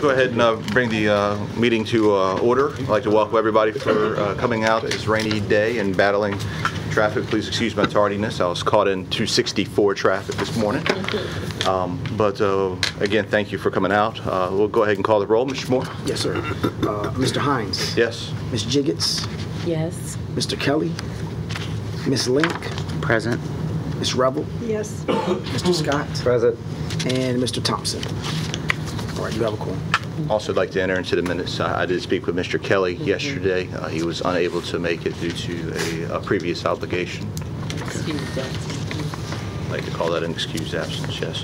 Go ahead and uh, bring the uh, meeting to uh, order. I'd like to welcome everybody for uh, coming out this rainy day and battling traffic. Please excuse my tardiness. I was caught in 264 traffic this morning. Um, But uh, again, thank you for coming out. Uh, We'll go ahead and call the roll. Mr. Moore? Yes, sir. Uh, Mr. Hines. Yes. Ms. Jiggets. Yes. Mr. Kelly. Ms. Link. Present. Ms. Revel. Yes. Mr. Scott. Present. And Mr. Thompson. All right, you have a quorum. Also, I'd like to enter into the minutes. I I did speak with Mr. Kelly yesterday. Uh, He was unable to make it due to a- a previous obligation. Excuse that. I'd like to call that an excused absence, yes.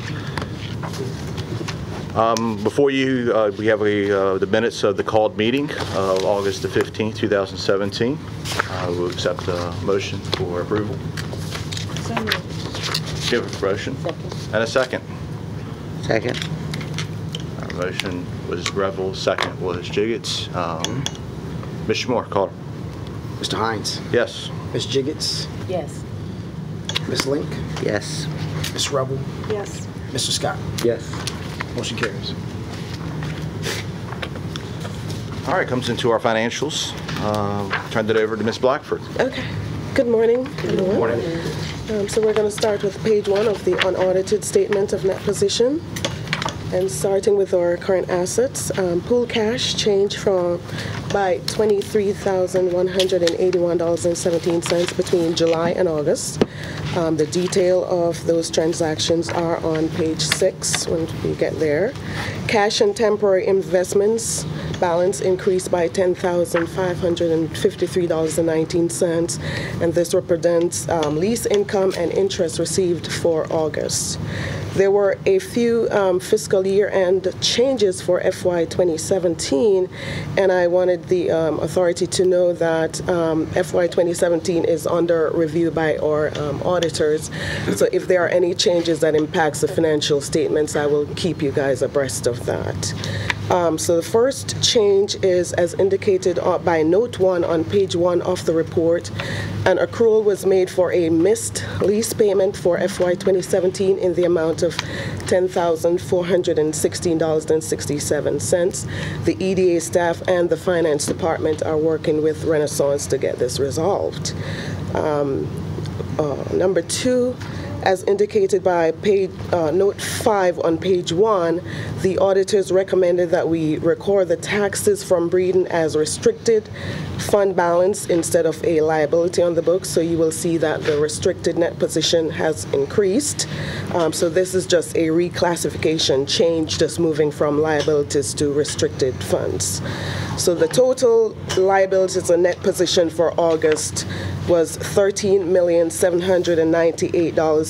Um, Before you, uh, we have a, uh, the minutes of the called meeting of August the 15th, 2017. Uh, We'll accept the motion for approval. So moved. Give a motion. Second. And a second. Second. Our motion was Revel, second was Jiggets. Um, Mr. Moore, call. Mr. Hines. Yes. Ms. Jiggets. Yes. Ms. Link. Yes. Ms. Revel. Yes. Mr. Scott. Yes. Motion carries. All right, comes into our financials. Uh, Turned it over to Ms. Blackford. Okay. Good morning, everyone. Morning. Um, So we're going to start with page one of the unaudited statement of net position. And starting with our current assets, um, pool cash changed from by $23,181.17 between July and August. Um, The detail of those transactions are on page six when we get there. Cash and temporary investments balance increased by $10,553.19, and this represents um, lease income and interest received for August. There were a few um, fiscal year-end changes for FY 2017, and I wanted the um, authority to know that um, FY 2017 is under review by our um, auditors. So if there are any changes that impacts the financial statements, I will keep you guys abreast of that. Um, So the first change is, as indicated uh, by Note 1 on page 1 of the report, an accrual was made for a missed lease payment for FY 2017 in the amount of $10,416.67. The EDA staff and the Finance Department are working with Renaissance to get this resolved. Uh, Number two, as indicated by page, uh, note 5 on page 1, the auditors recommended that we record the taxes from Breeden as restricted fund balance instead of a liability on the books. So you will see that the restricted net position has increased. Um, so this is just a reclassification change, just moving from liabilities to restricted funds. So the total liabilities and net position for August was $13,798.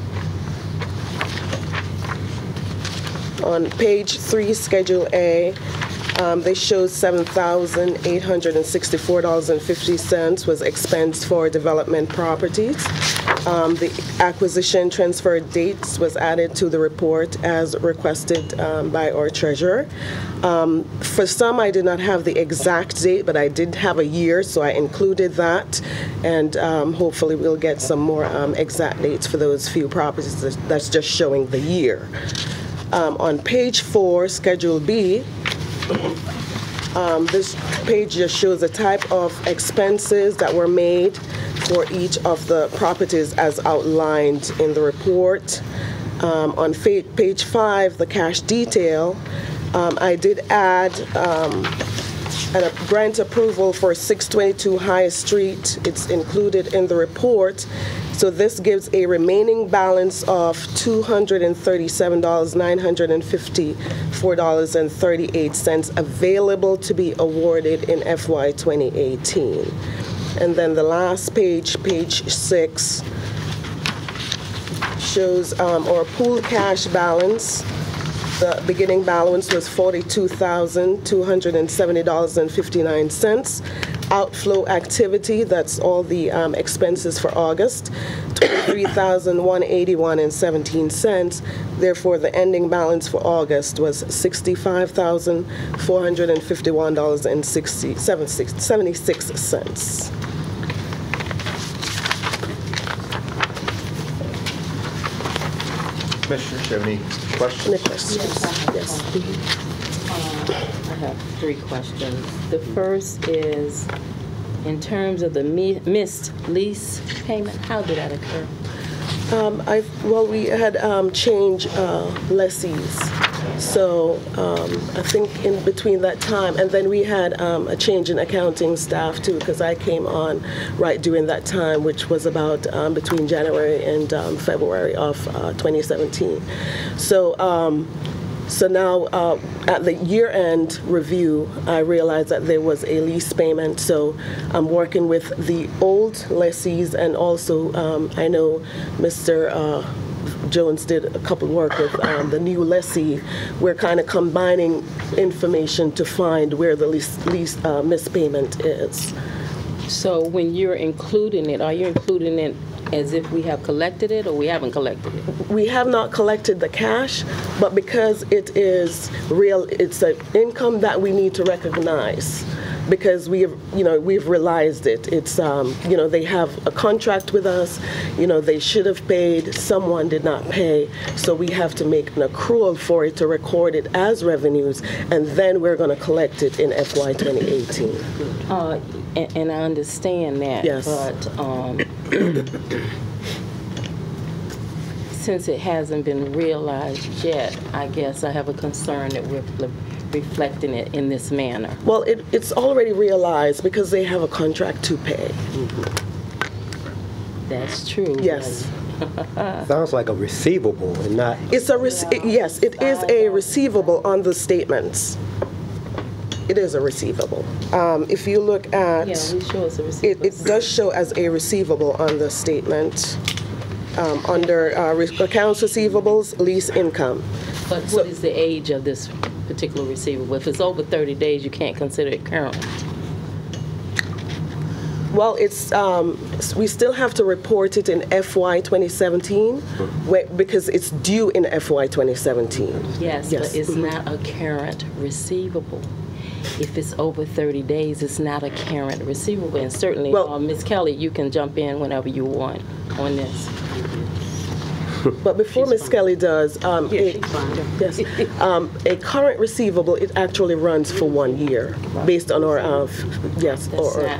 On page three, Schedule A, um, They showed $7,864.50 was expense for development properties. Um, The acquisition transfer dates was added to the report as requested um, by our treasurer. Um, For some, I did not have the exact date, but I did have a year, so I included that. And um, hopefully, we'll get some more um, exact dates for those few properties. That's just showing the year. Um, On page four, Schedule B, um, This page just shows the type of expenses that were made for each of the properties as outlined in the report. Um, On page five, the cash detail, um, I did add um, a grant approval for 622 High Street. It's included in the report. So this gives a remaining balance of $237,954.38 available to be awarded in FY 2018. And then the last page, page six, shows um, our pool cash balance The beginning balance was $42,270.59. Outflow activity, that's all the um, expenses for August, $23,181.17. Therefore, the ending balance for August was $65,451.76. Commissioners, you have any questions? Any questions? Yes, I have Yes. Uh, I have three questions. The first is, in terms of the missed lease payment, how did that occur? Um, I, well, we had um, changed uh, lessees. So um, I think in between that time, and then we had um, a change in accounting staff too, because I came on right during that time, which was about um, between January and um, February of uh, 2017. So. So now, uh, at the year-end review, I realized that there was a lease payment. So I'm working with the old lessees, and also um, I know Mr. Uh, Jones did a couple of work with um, the new lessee. We're kind of combining information to find where the lease, lease uh, mispayment is. So when you're including it, are you including it as if we have collected it or we haven't collected it? We have not collected the cash, but because it is real, it's an income that we need to recognize because we have, you know, we've realized it. It's, um, you know, they have a contract with us, you know, they should have paid, someone did not pay, so we have to make an accrual for it to record it as revenues, and then we're going to collect it in FY 2018. Uh, and, and I understand that. Yes. But, um, since it hasn't been realized yet, I guess I have a concern that we're le- reflecting it in this manner. Well, it, it's already realized because they have a contract to pay. That's true. Yes. Sounds like a receivable and not, It's a, rec- yes, it is a receivable on the statements. It is a receivable. Um, If you look at, Yeah, we show us a it, it does show as a receivable on the statement, um, under uh, re- accounts receivables, lease income. But what is the age of this particular receivable? If it's over 30 days, you can't consider it current. Well, it's, um, we still have to report it in FY 2017, whe- because it's due in FY 2017. Yes, Yes. but it's not a current receivable. If it's over 30 days, it's not a current receivable. And certainly, Well- uh, Ms. Kelly, you can jump in whenever you want on this. But before Ms. Kelly does, um, a- yes, um, a current receivable, it actually runs for one year, based on our, uh, f- yes, That's or, or- not,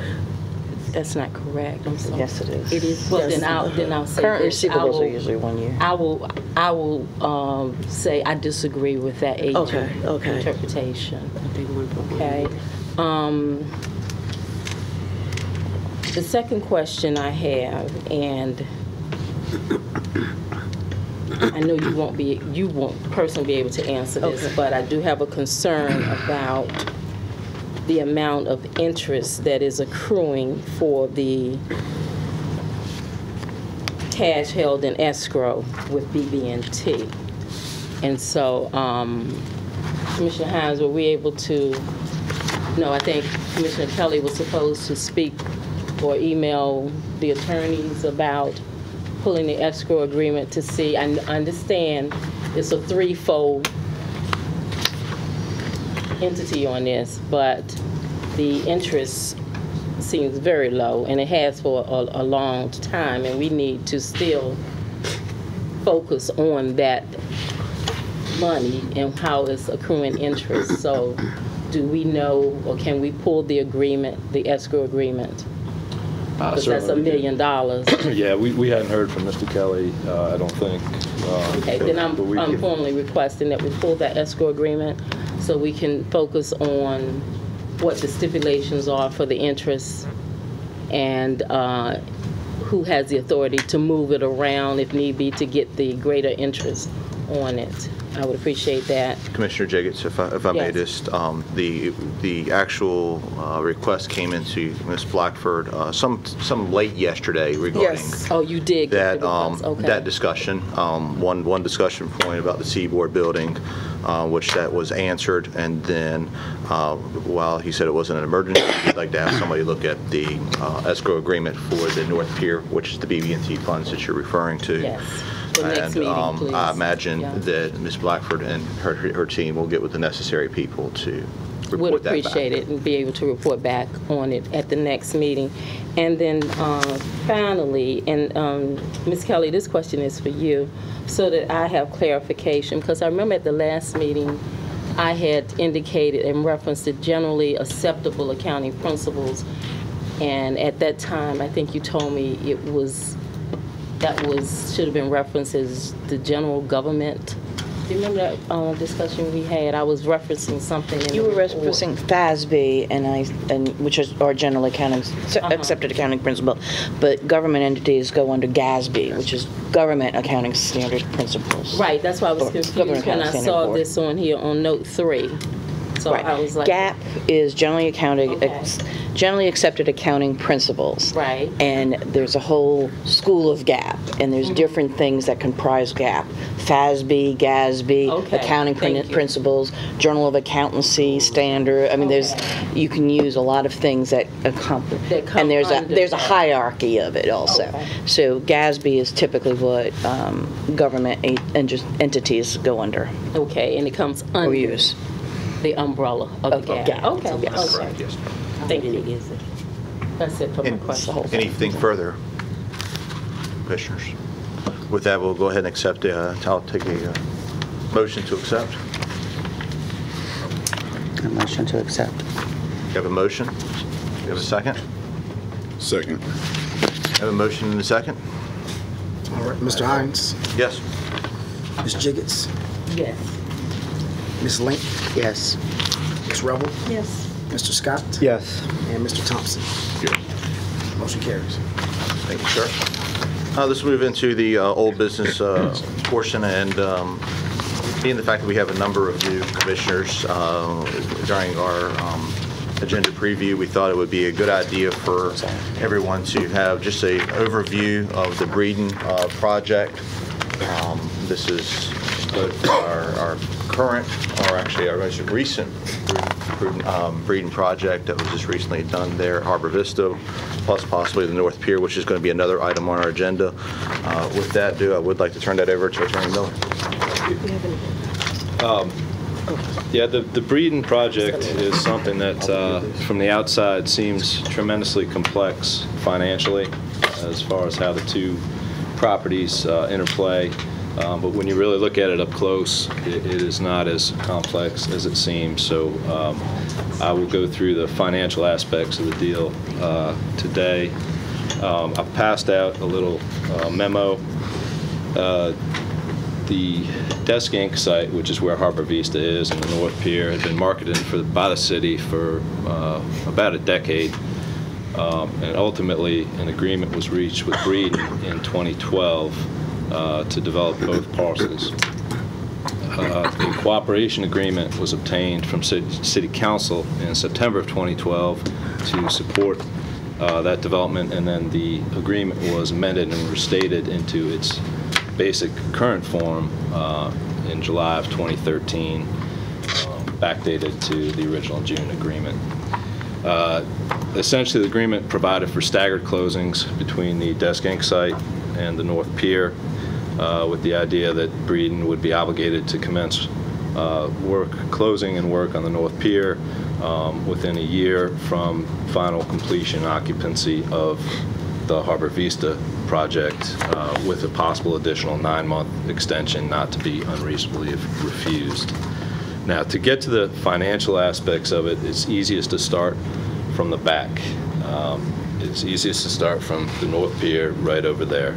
that's not correct, I'm sorry. Yes, it is. It is, well, then I'll, then I'll say Current this. Receivables will- are usually one year. I will, I will um, say I disagree with that agent Okay, okay. interpretation. Okay. Um, The second question I have, and I know you won't be, you won't personally be able to answer this, Okay. but I do have a concern about the amount of interest that is accruing for the cash held in escrow with BB&T. And so, um, Commissioner Hines, were we able to, no, I think Commissioner Kelly was supposed to speak or email the attorneys about pulling the escrow agreement to see, I understand it's a threefold entity on this, but the interest seems very low, and it has for a, a long time, and we need to still focus on that money and how it's accruing interest. So do we know, or can we pull the agreement, the escrow agreement? Because that's a million dollars. Yeah, we, we hadn't heard from Mr. Kelly, uh, I don't think. uh, Okay, then I'm, but we I'm can- formally requesting that we pull that escrow agreement so we can focus on what the stipulations are for the interest and uh, who has the authority to move it around if need be to get the greater interest on it. I would appreciate that. Commissioner Jacobs, if I, if I may just, um, the, the actual uh, request came into Ms. Blackford uh, some, some late yesterday regarding Yes. Oh, you did that, um, okay. that discussion. Um, One, one discussion point about the Seaboard Building, uh, which that was answered, and then uh, while he said it wasn't an emergency, he'd like to have somebody look at the uh, escrow agreement for the North Pier, which is the BB&T funds that you're referring to. Yes. The next And, meeting, um, please. I imagine Yeah. that Ms. Blackford and her, her team will get with the necessary people to Would report that back. appreciate it and be able to report back on it at the next meeting. And then uh, finally, and um, Ms. Kelly, this question is for you, so that I have clarification, because I remember at the last meeting, I had indicated in reference to generally acceptable accounting principles, and at that time, I think you told me it was, that was, should have been referenced as the general government. Do you remember that uh, discussion we had? I was referencing something in You the were referencing FASB and I, and, which is our general accounting, accepted accounting principle, but government entities go under GASB, which is Government Accounting Standards Principles. Right, that's why I was confused when I saw Board. this on here on note three. So I was like. GAAP is generally accounting, Okay. ex- generally accepted accounting principles. Right. And there's a whole school of GAAP, and there's different things that comprise GAAP. FASB, GASB, Okay, accounting prin- you. principles, Journal of Accountancy standard. I mean, there's, you can use a lot of things that accomplish. That come And there's a, there's a hierarchy of it also. Okay. So GASB is typically what um, government en- en- entities go under Okay, and it comes or under use. The umbrella of Of- the of GAAP. GAAP, Okay, yes. okay. Correct, yes. Thank you. That's it for my And question. Anything further, commissioners? With that, we'll go ahead and accept, uh, I'll take a uh, motion to accept. A motion to accept. You have a motion? You have a second? Second. You have a motion and a second? All right, Mr. Hines, Yes. Ms. Jiggets, Yes. Ms. Link, Yes. Ms. Revel, Yes. Mr. Scott, Yes. and Mr. Thompson. Motion carries. Thank you, sir. Uh, Let's move into the uh, old business uh, portion, and um, being the fact that we have a number of new commissioners uh, during our um, agenda preview, we thought it would be a good idea for everyone to have just a overview of the Breeden uh, project. Um, This is both our our current, or actually our most recent um, Breeden project that was just recently done there Harbor Vista, plus possibly the North Pier, which is going to be another item on our agenda. Uh, With that, do I would like to turn that over to Attorney Miller. Yeah, the, the Breeden project is something that, uh, from the outside, seems tremendously complex financially, as far as how the two properties uh, interplay. Um, But when you really look at it up close, it it is not as complex as it seems. So um, I will go through the financial aspects of the deal uh, today. Um, I've passed out a little uh, memo the Desk Inc. site, which is where Harbor Vista is, and the North Pier, had been marketed for, by the city for uh, about a decade. Um, And ultimately, an agreement was reached with Breeden in 2012 uh, to develop both parcels. Uh, The cooperation agreement was obtained from City Council in September of 2012 to support uh, that development, and then the agreement was amended and restated into its basic current form uh, in July of 2013, um, backdated to the original June agreement. Uh, Essentially, the agreement provided for staggered closings between the Desk Inc. site and the North Pier, uh, with the idea that Breeden would be obligated to commence uh, work, closing and work on the North Pier um, within a year from final completion occupancy of the Harbor Vista project, uh, with a possible additional nine-month extension not to be unreasonably refused. Now, to get to the financial aspects of it, it's easiest to start from the back. Um, It's easiest to start from the North Pier right over there.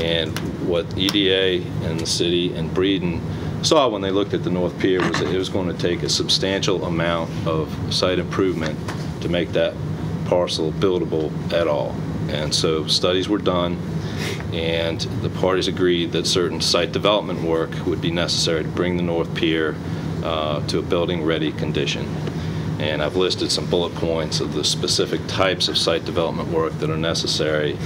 And what EDA and the city and Breeden saw when they looked at the North Pier was that it was going to take a substantial amount of site improvement to make that parcel buildable at all. And so studies were done, and the parties agreed that certain site development work would be necessary to bring the North Pier uh, to a building-ready condition. And I've listed some bullet points of the specific types of site development work that are necessary,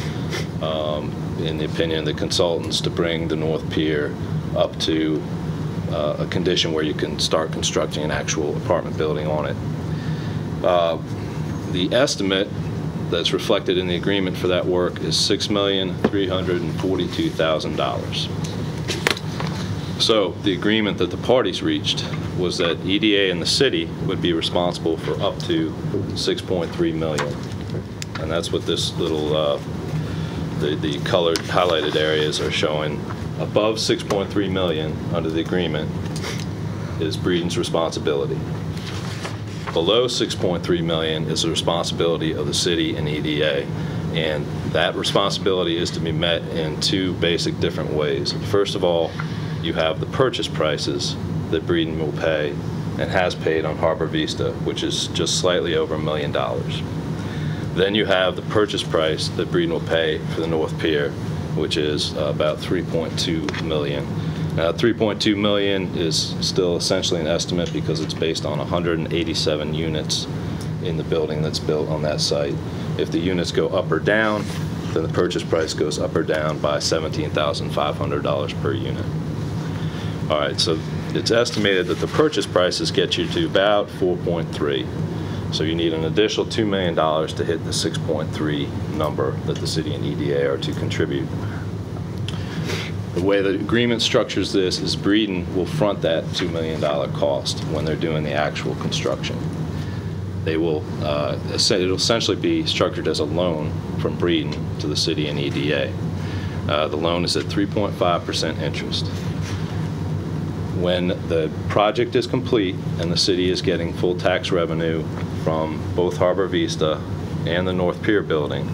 um, in the opinion of the consultants, to bring the North Pier up to uh, a condition where you can start constructing an actual apartment building on it. Uh, The estimate that's reflected in the agreement for that work is $6,342,000. So the agreement that the parties reached was that EDA and the city would be responsible for up to 6.3 million. And that's what this little, uh, the the colored highlighted areas are showing. Above 6.3 million under the agreement is Breeden's responsibility. Below 6.3 million is the responsibility of the city and EDA. And that responsibility is to be met in two basic different ways. First of all, you have the purchase prices that Breeden will pay and has paid on Harbor Vista, which is just slightly over a million dollars. Then you have the purchase price that Breeden will pay for the North Pier, which is uh, about 3.2 million. Now, 3.2 million is still essentially an estimate because it's based on 187 units in the building that's built on that site. If the units go up or down, then the purchase price goes up or down by $17,500 per unit. All right, so it's estimated that the purchase prices get you to about 4.3. So you need an additional $2 million to hit the 6.3 number that the city and EDA are to contribute. The way the agreement structures this is Breeden will front that $2 million cost when they're doing the actual construction. They will, uh, it'll essentially be structured as a loan from Breeden to the city and EDA. Uh, The loan is at 3.5% interest when the project is complete and the city is getting full tax revenue from both Harbor Vista and the North Pier building,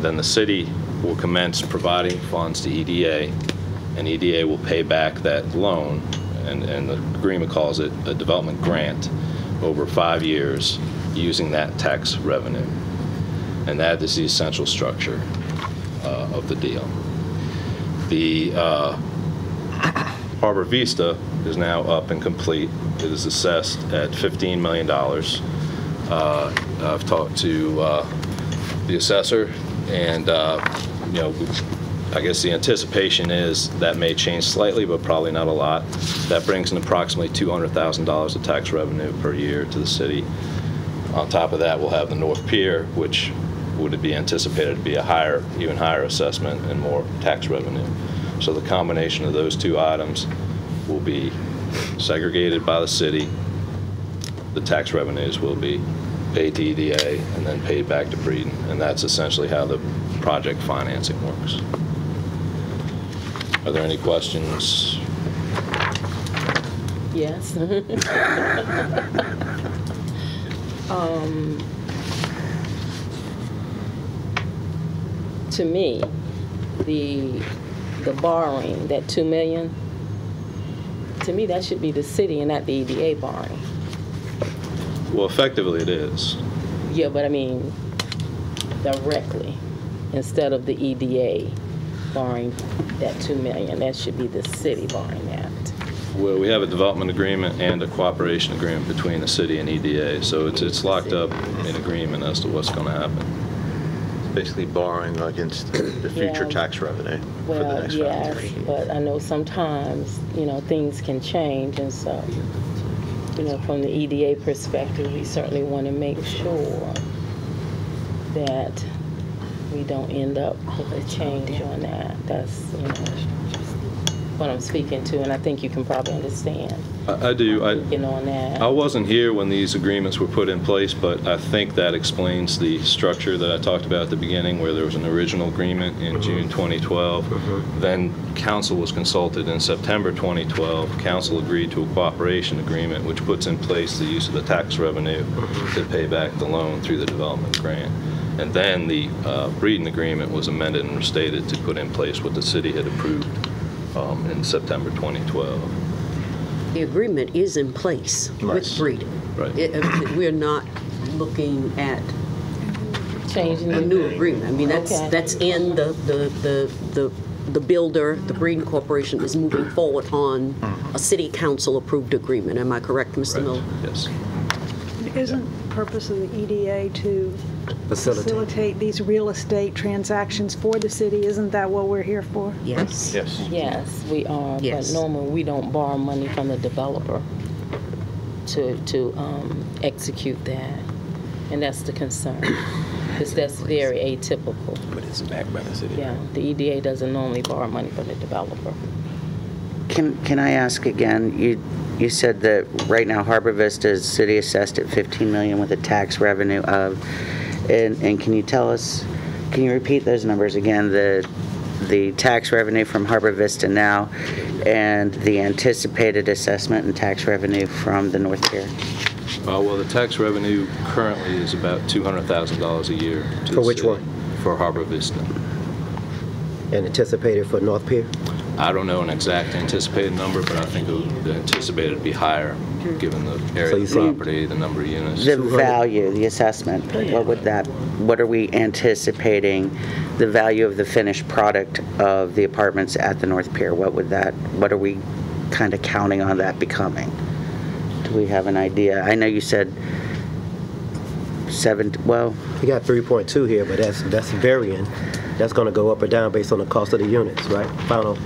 then the city will commence providing funds to EDA, and EDA will pay back that loan, and, and the agreement calls it a development grant, over five years, using that tax revenue. And that is the essential structure uh, of the deal. The uh, Harbor Vista is now up and complete. It is assessed at $15 million. Uh, I've talked to uh, the assessor, and, uh, you know, I guess the anticipation is that may change slightly, but probably not a lot. That brings in approximately $200,000 of tax revenue per year to the city. On top of that, we'll have the North Pier, which would be anticipated to be a higher, even higher assessment and more tax revenue. So the combination of those two items will be segregated by the city. The tax revenues will be paid to EDA and then paid back to Breeden. And that's essentially how the project financing works. Are there any questions? Yes. Um, To me, the, the borrowing, that 2 million, to me, that should be the city and not the EDA borrowing. Well, effectively, it is. Yeah, but I mean, directly, instead of the EDA borrowing that 2 million, that should be the city borrowing that. Well, we have a development agreement and a cooperation agreement between the city and EDA, so it's, it's locked up in agreement as to what's going to happen. Basically borrowing against the future Yeah. tax revenue for the next yes, five years. but I know sometimes, you know, things can change, and so, you know, from the EDA perspective, we certainly want to make sure that we don't end up with a change on that. That's, you know, what I'm speaking to, and I think you can probably understand, I I do. I, you know, on that. I wasn't here when these agreements were put in place, but I think that explains the structure that I talked about at the beginning, where there was an original agreement in uh-huh. June 2012. Uh-huh. Then council was consulted in September 2012. Council agreed to a cooperation agreement, which puts in place the use of the tax revenue uh-huh. to pay back the loan through the development grant. And then the uh, Breeden agreement was amended and restated to put in place what the city had approved um, in September 2012. The agreement is in place with Breeden. Right. It- uh, We're not looking at changing A the new agreement. I mean, that's, Okay. that's in the, the, the, the the builder, the Breeden Corporation is moving forward on a city council-approved agreement. Am I correct, Mr. Miller? Yes. Isn't the purpose of the EDA to Facilitate. facilitate these real estate transactions for the city? Isn't that what we're here for? Yes. Yes. Yes, we are, Yes. but normally we don't borrow money from the developer to, to um, execute that, and that's the concern, because that's very atypical. But it's backed by the city. Yeah, the EDA doesn't normally borrow money from the developer. Can, can I ask again, you, you said that right now Harbor Vista is city assessed at 15 million with a tax revenue of, and, and can you tell us, can you repeat those numbers again? The, the tax revenue from Harbor Vista now and the anticipated assessment and tax revenue from the North Pier? Uh, Well, the tax revenue currently is about $200,000 a year. to For which city one? For Harbor Vista. And anticipated for North Pier? I don't know an exact anticipated number, but I think it would- the anticipated would be higher, given the area you of the property, the number of units. The value, the assessment, what would that, what are we anticipating the value of the finished product of the apartments at the North Pier? What would that, what are we kind of counting on that becoming? Do we have an idea? I know you said seven, well, You got 3.2 here, but that's, that's varying. That's going to go up or down based on the cost of the units, right? Final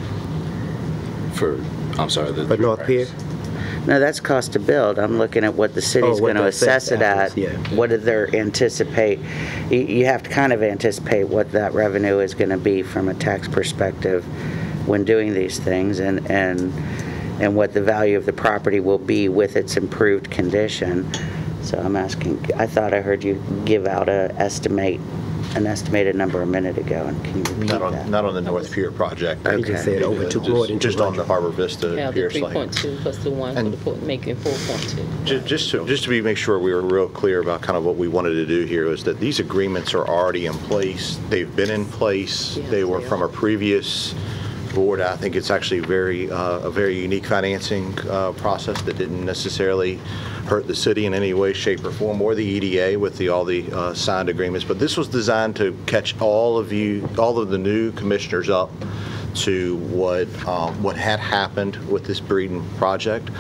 For, I'm sorry, the... for North Pier? no, that's cost to build. I'm looking at what the oh, city's Oh, what going to the assess it at. yeah. What do they anticipate? You, you have to kind of anticipate what that revenue is going to be from a tax perspective when doing these things and, and, and what the value of the property will be with its improved condition. So I'm asking, I thought I heard you give out a estimate, an estimated number a minute ago, and can you repeat Not on, that? not on the North Pier project. He just Okay. said over two, more than Just on the Harbor Vista Yeah, the Pier three site. point two plus the one for And- the, port- making four point two. Ju- Just to, just to be, make sure we were real clear about kind of what we wanted to do here is that these agreements are already in place. They've been in place. Yes, They were they from a previous board. I think it's actually very, uh, a very unique financing uh, process that didn't necessarily hurt the city in any way, shape, or form, or the EDA with the, all the uh, signed agreements. But this was designed to catch all of you, all of the new commissioners up to what, um, what had happened with this Breeden project,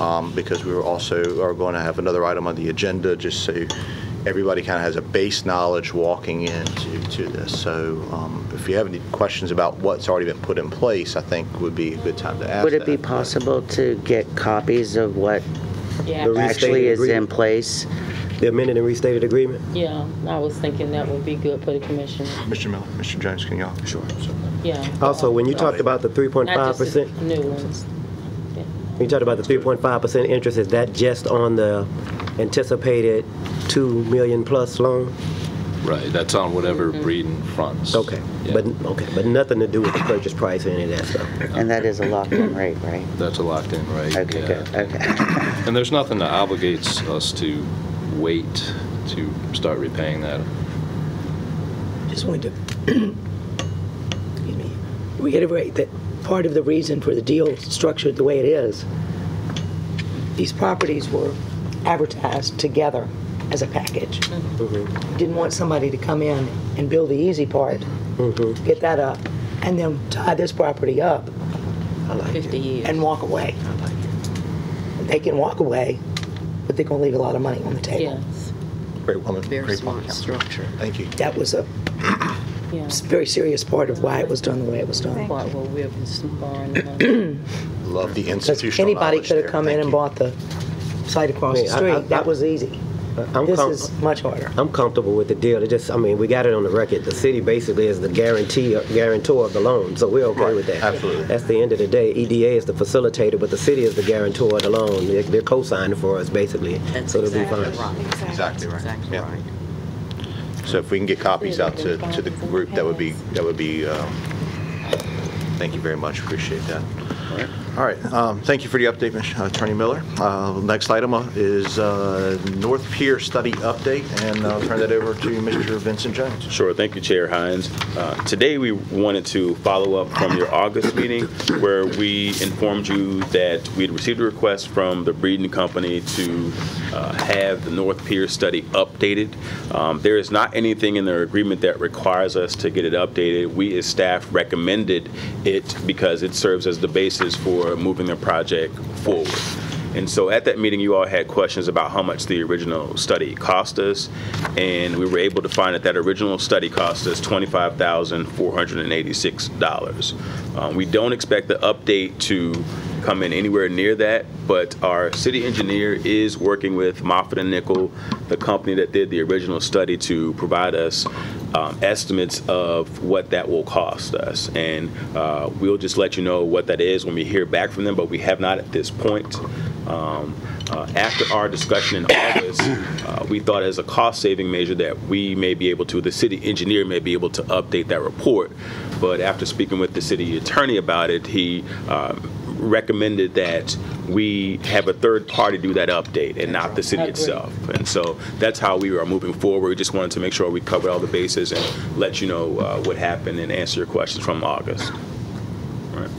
um, because we were also, are going to have another item on the agenda, just so everybody kind of has a base knowledge walking into to this. So um, if you have any questions about what's already been put in place, I think would be a good time to ask Would it be possible to get copies of what Yeah, The actually restated is in place? The amended and restated agreement? yeah, I was thinking that would be good for the commissioner. Mr. Miller, Mr. Jones, can y'all? Sure. Yeah. Also, when you talked about the the 3.5%, new ones. when you talked about the 3.5% interest, is that just on the anticipated 2 million plus loan? Right, that's on whatever mm-hmm. Breeden fronts. Okay, Yeah. but, okay, but nothing to do with the purchase price or any of that stuff? And that is a locked-in rate, right? That's a locked-in rate. Okay, yeah. good, okay. And there's nothing that obligates us to wait to start repaying that. Just wanted to excuse me, reiterate that part of the reason for the deal structured the way it is, these properties were advertised together as a package. Mm-hmm. Didn't want somebody to come in and build the easy part, mm-hmm. get that up, and then tie this property up Fifty years. and walk away. They can walk away, but they're gonna leave a lot of money on the table. Yes, Great woman. Very great smart woman. structure. Thank you. That was a yeah. very serious part of why it was done the way it was done. Part where we're just borrowing the money. Love the Because institutional anybody knowledge could have there. come in Thank and you. bought the site across I the mean, I- I- street. That was easy. I'm This com- is much harder. I'm comfortable with the deal. It just, I mean, we got it on the record. The city basically is the guarantee, guarantor of the loan, so we're okay Right, with that. absolutely. That's the end of the day. EDA is the facilitator, but the city is the guarantor of the loan. They're, they're co-signing for us, basically. That's So it'll be exactly fine. right. Exactly right. Exactly Yeah. right. So if we can get copies out to, to the group, that would be, that would be, um, thank you very much, appreciate that. All right, um, thank you for the update, Ms. Attorney Miller. Uh, Next item uh, is uh, North Pier Study Update, and I'll turn that over to Mr. Vincent Jones. Sure. Thank you, Chair Hines. Uh, Today, we wanted to follow up from your August meeting where we informed you that we had received a request from the Breeden Company to uh, have the North Pier study updated. Um, There is not anything in their agreement that requires us to get it updated. We, as staff, recommended it because it serves as the basis for moving the project forward. And so at that meeting, you all had questions about how much the original study cost us, and we were able to find that that original study cost us $25,486. Um, We don't expect the update to come in anywhere near that, but our city engineer is working with Moffatt and Nichol, the company that did the original study, to provide us um, estimates of what that will cost us. And uh, we'll just let you know what that is when we hear back from them, but we have not at this point. Um, uh, After our discussion in August, uh, we thought as a cost-saving measure that we may be able to, the city engineer may be able to update that report. But after speaking with the city attorney about it, he um, recommended that we have a third party do that update and not the city itself. And so that's how we are moving forward. We just wanted to make sure we covered all the bases and let you know uh, what happened and answer your questions from August. All right,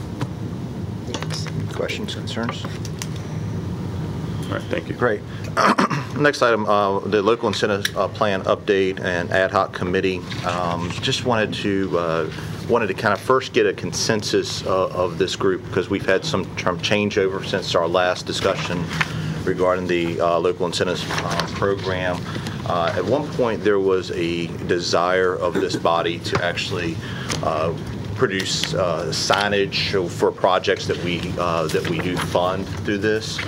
Questions, concerns? all right, thank you. Great. Next item, uh, the local incentive uh, plan update and ad hoc committee. Um, Just wanted to, uh, wanted to kind of first get a consensus uh, of this group because we've had some term changeover since our last discussion regarding the uh, local incentives uh, program. Uh, At one point, there was a desire of this body to actually uh, produce signage for projects that we, that we do fund through this.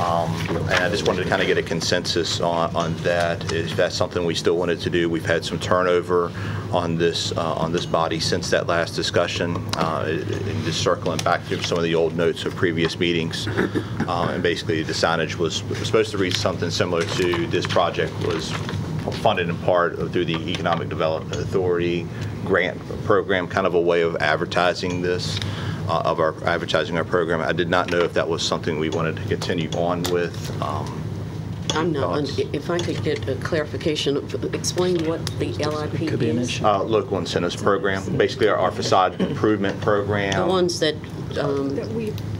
Um, And I just wanted to kind of get a consensus on, on that, if that's something we still wanted to do. We've had some turnover on this, uh, on this body since that last discussion, uh, and just circling back through some of the old notes of previous meetings. Uh, And basically, the signage was was supposed to read something similar to this project was funded in part through the Economic Development Authority grant program, kind of a way of advertising this, uh, of our, advertising our program. I did not know if that was something we wanted to continue on with. Um, I'm not, Thoughts? if I could get a clarification, explain what the LIP is. uh, Local incentives program, basically our- our facade improvement program. The ones that, um,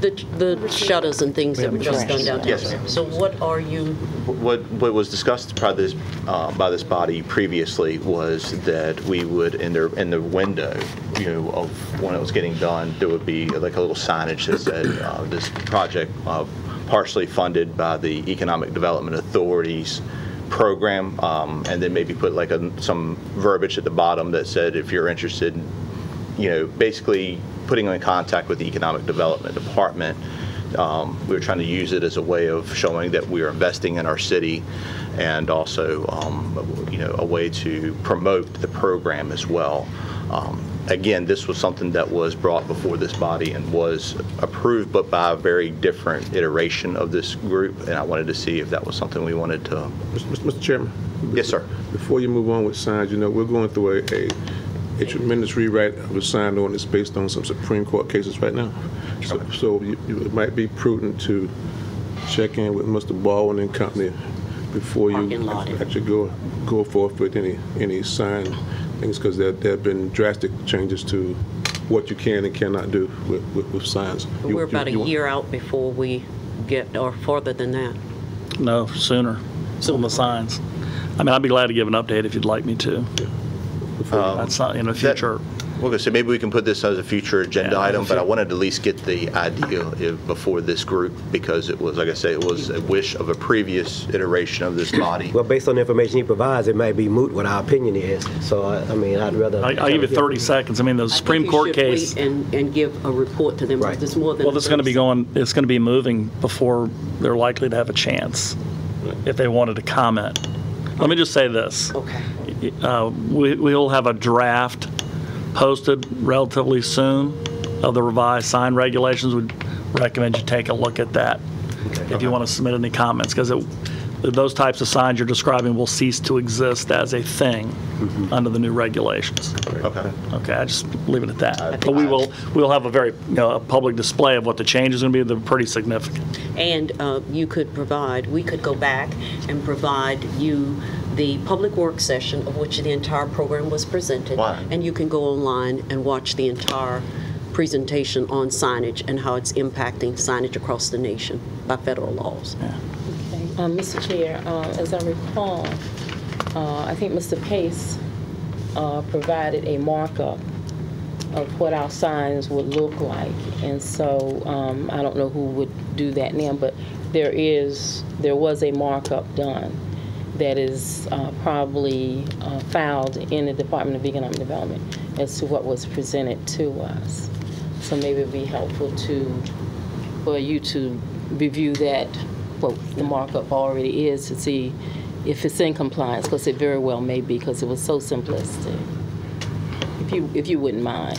the the shutters and things that were just done downtown. Yes, ma'am. So what are you, What, what was discussed by this, uh, by this body previously was that we would, in the, in the window, you know, of when it was getting done, there would be like a little signage that said, uh, this project uh, partially funded by the Economic Development Authority's program, um, and then maybe put like a, some verbiage at the bottom that said, if you're interested, you know, basically putting them in contact with the Economic Development Department. Um, We were trying to use it as a way of showing that we are investing in our city and also, um, you know, a way to promote the program as well. Um, Again, this was something that was brought before this body and was approved, but by a very different iteration of this group, and I wanted to see if that was something we wanted to, Mr. Mr. Chairman? yes, sir. Before you move on with signs, you know, we're going through a, a, a tremendous rewrite of a sign ordinance based on some Supreme Court cases right now. So, so you- you- it might be prudent to check in with Mr. Baldwin and company before you actually go, go forth with any, any sign things, because there, there have been drastic changes to what you can and cannot do with, with, with signs. You- we're about a you- you- year out before we get, or farther than that. No, sooner, on the signs. I mean, I'd be glad to give an update if you'd like me to. Um, that's not in the That- future. Well, so maybe we can put this as a future agenda Yeah, item, but I wanted to at least get the idea if- before this group, because it was, like I say, it was a wish of a previous iteration of this body. Well, based on the information he provides, it may be moot what our opinion is. So, I I mean, I'd rather. I- I'll give you 30 seconds. I mean, the I think Supreme you Court should case, wait And, and give a report to them, Right. because it's more than. well, it's going to be going, it's going to be moving before they're likely to have a chance if they wanted to comment. Let me just say this. Okay. Uh, we- We'll have a draft posted relatively soon of the revised sign regulations. We'd recommend you take a look at that if you want to submit any comments, because those types of signs you're describing will cease to exist as a thing under the new regulations. Okay. Okay, I just leave it at that. But we will, we'll have a very, you know, a public display of what the change is going to be, they're pretty significant. And uh, you could provide, we could go back and provide you the public work session of which the entire program was presented. Wow. And you can go online and watch the entire presentation on signage and how it's impacting signage across the nation by federal laws. Um, Mr. Chair, uh, as I recall, uh, I think Mr. Pace uh, provided a markup of what our signs would look like. And so um, I don't know who would do that now, but there is, there was a markup done that is uh, probably uh, filed in the Department of Economic Development as to what was presented to us. So maybe it'd be helpful to, for you to review that, what the markup already is, to see if it's in compliance, because it very well may be, because it was so simplistic. If you, if you wouldn't mind.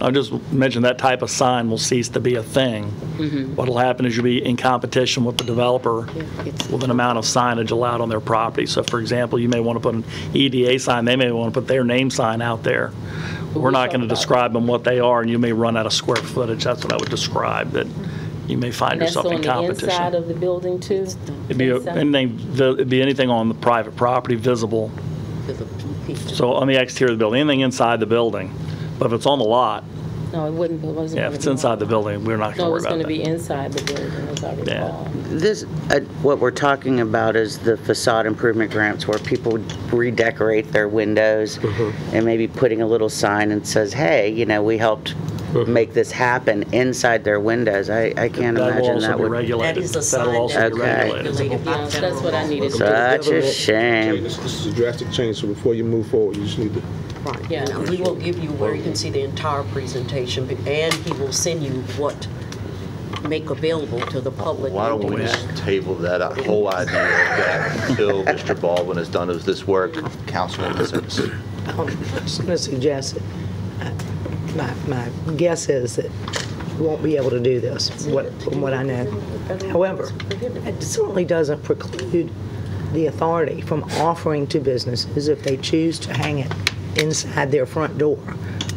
I just mentioned that type of sign will cease to be a thing. Mm-hmm. What'll happen is you'll be in competition with the developer with an amount of signage allowed on their property. So for example, you may want to put an EDA sign, they may want to put their name sign out there. We're not going to describe them what they are, and you may run out of square footage. That's what I would describe, that you may find And that's yourself on in the inside competition. of the building, too? It'd be Inside? anything, it'd be anything on the private property visible. So on the exterior of the building, anything inside the building. But if it's on the lot, No, it wouldn't, it wasn't. yeah, if gonna it's be inside the building, we're not No, going it to was worry going about to that. be inside the building, as I Yeah. recall. This, uh, what we're talking about is the facade improvement grants where people redecorate their windows and maybe putting a little sign and says, hey, you know, we helped make this happen inside their windows. I, I can't That imagine that would. regulated. That is a That'll also that be Okay. regulated. regulated that's what I needed. Such a shame. This this is a drastic change, so before you move forward, you just need to Right. Yeah. Now, We will give you where you can see the entire presentation, and he will send you what make available to the public. Why don't we just table that whole idea of that until Mr. Baldwin has done this work, Councilwoman Simpson? Um, I was going to suggest that, my, my guess is that we won't be able to do this, what, from what I know. However, it certainly doesn't preclude the authority from offering to businesses if they choose to hang it inside their front door,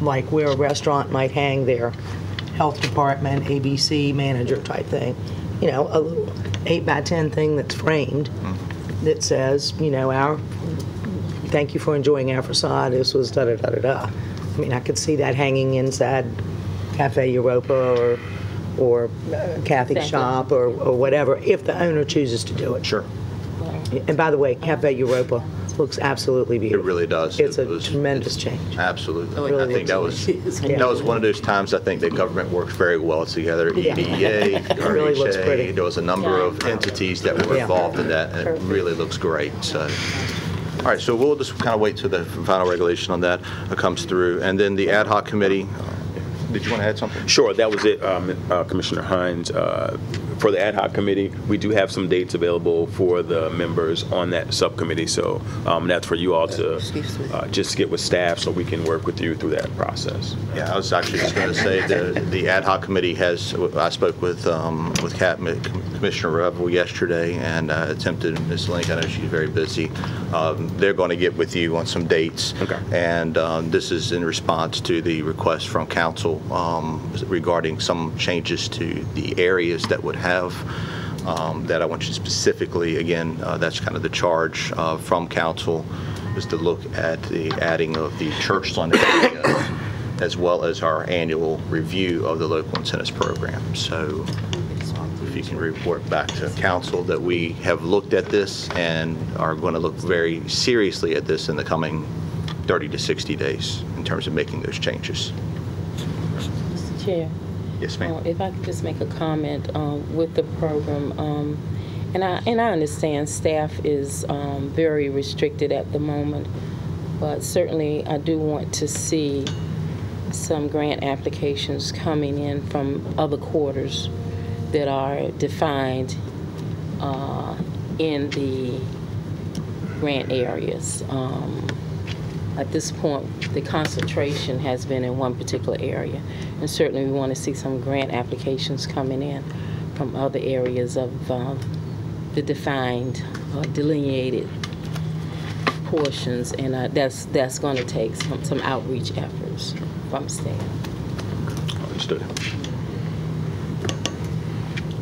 like where a restaurant might hang their health department, ABC manager type thing. You know, a little eight by 10 thing that's framed that says, you know, our thank you for enjoying our facade. This was da da da da da. I mean, I could see that hanging inside Cafe Europa or or uh, Kathy's Exactly. shop or, or whatever, if the owner chooses to do it. Sure. And by the way, Cafe Europa looks absolutely beautiful. It beautiful. really does. It's It a was- tremendous change. Absolutely. Oh, it I think that was, that was one of those times I think the government works very well together. Yeah. EDA, really looks pretty. RHA, there was a number of entities that were Yeah. involved in that, and it really looks great, so. All right, so we'll just kind of wait till the final regulation on that comes through. And then the ad hoc committee, did you want to add something? Sure, that was it, um, uh, Commissioner Hines. Uh, For the ad hoc committee, we do have some dates available for the members on that subcommittee, so um, that's for you all to uh, just get with staff so we can work with you through that process. Yeah, I was actually just going to say, the, the ad hoc committee has, I spoke with, um, with Cap- Commissioner Revel yesterday and uh, attempted, Ms. Link, I know she's very busy. Um, They're going to get with you on some dates. Okay. And um, this is in response to the request from council um, regarding some changes to the areas that would have, um, that I want you specifically, again, uh, that's kind of the charge uh, from council, is to look at the adding of the church Sunday as well as our annual review of the local incentives program. So if you can report back to council that we have looked at this and are going to look very seriously at this in the coming 30 to 60 days in terms of making those changes. Chair. Yes, Uh, ma'am. If I could just make a comment um, with the program, um, and I, and I understand staff is um, very restricted at the moment, but certainly I do want to see some grant applications coming in from other quarters that are defined uh, in the grant areas. At this point, the concentration has been in one particular area. And certainly, we want to see some grant applications coming in from other areas of um, the defined uh, delineated portions, and uh, that's, that's going to take some, some outreach efforts from staff. Understood.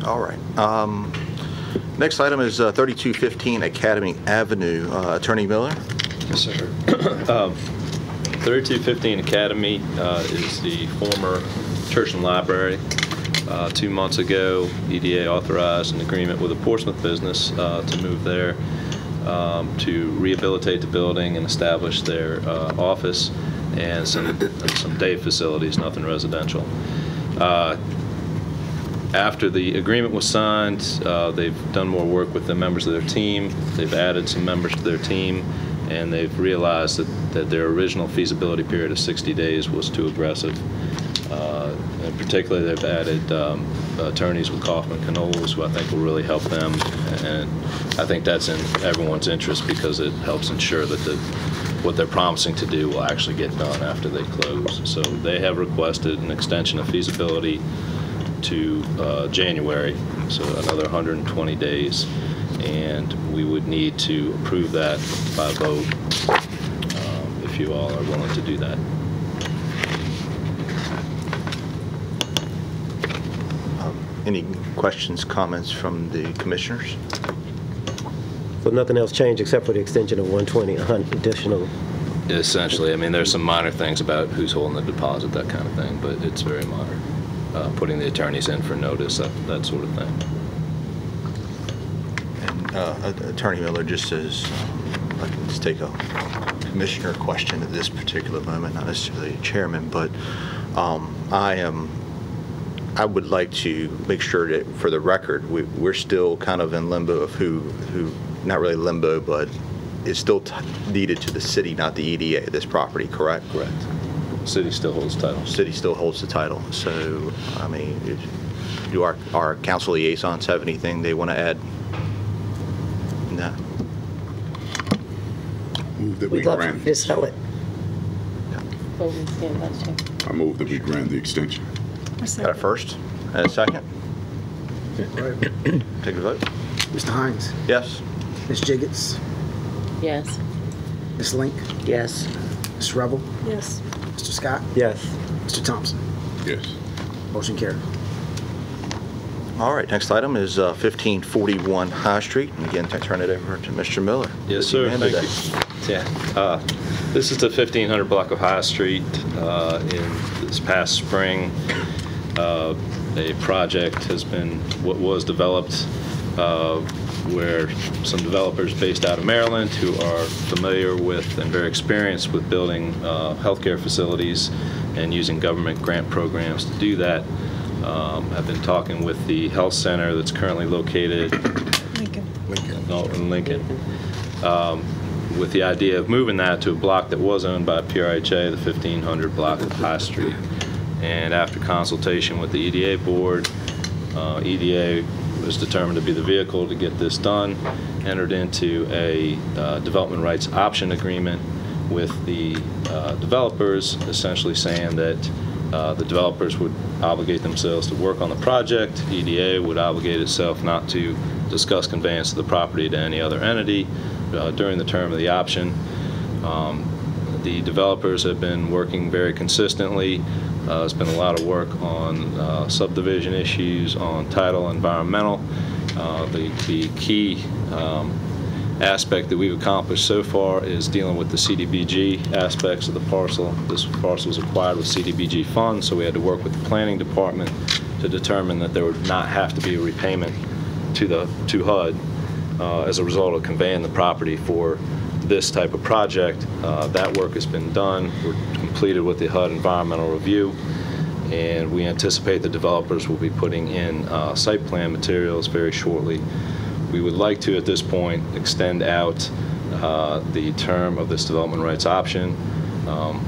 All right. Um, Next item is uh, 3215 Academy Avenue. Uh, Attorney Miller? Yes, sir. Um, 3215 Academy uh, is the former church and library. Uh, Two months ago, EDA authorized an agreement with a Portsmouth business uh, to move there um, to rehabilitate the building and establish their uh, office and some some day facilities, nothing residential. Uh, after the agreement was signed, uh, they've done more work with the members of their team. They've added some members to their team, and they've realized that, that their original feasibility period of 60 days was too aggressive. Uh, and particularly, they've added um, attorneys with Kaufman Canoles, who I think will really help them. And I think that's in everyone's interest because it helps ensure that the, what they're promising to do will actually get done after they close. So they have requested an extension of feasibility to uh, January, so another 120 days. And we would need to approve that by vote um, if you all are willing to do that. Any questions, comments from the commissioners? So nothing else changed except for the extension of 120, a additional, Essentially, I mean, there's some minor things about who's holding the deposit, that kind of thing, but it's very minor. Uh, Putting the attorneys in for notice, that, that sort of thing. Uh, Attorney Miller, just um, can just take a commissioner question at this particular moment, not necessarily a chairman, but um, I am, I would like to make sure that, for the record, we- we're still kind of in limbo of who, who, not really limbo, but it's still t- deeded to the city, not the EDA, this property, correct? Correct. City still holds title. City still holds the title. So, I mean, do our, our council liaisons have anything they want to add? No? Move that we We'd love grant, to sell it. Vote and stand, Vice Chair. I move that we grant the extension. Got a first and a second? Take a vote. Mr. Hines, Yes? Ms. Jiggets, Yes. Ms. Link, Yes. Ms. Revel, Yes. Mr. Scott, yes. Mr. Thompson. Yes. Motion carried. All right, next item is uh, 1541 High Street. And again, I turn it over to Mr. Miller. Yes, sir, thank today. you. Yeah, uh, this is the 1500 block of High Street. uh, In this past spring, uh, a project has been, what was developed, uh, where some developers based out of Maryland who are familiar with and very experienced with building uh, healthcare facilities and using government grant programs to do that, um, have been talking with the health center that's currently located Lincoln. no, in Lincoln, um, with the idea of moving that to a block that was owned by PRHA, the 1500 block of High Street. And after consultation with the EDA board, uh, EDA was determined to be the vehicle to get this done, entered into a uh, development rights option agreement with the uh, developers, essentially saying that uh, the developers would obligate themselves to work on the project. EDA would obligate itself not to discuss conveyance of the property to any other entity uh, during the term of the option. Um, The developers have been working very consistently. Uh, There's been a lot of work on uh, subdivision issues, on title, environmental. Uh, The the key um, aspect that we've accomplished so far is dealing with the CDBG aspects of the parcel. This parcel was acquired with CDBG funds, so we had to work with the planning department to determine that there would not have to be a repayment to the, to HUD uh, as a result of conveying the property for this type of project. Uh, That work has been done. We're completed with the HUD environmental review, and we anticipate the developers will be putting in uh, site plan materials very shortly. We would like to, at this point, extend out uh, the term of this development rights option. Um,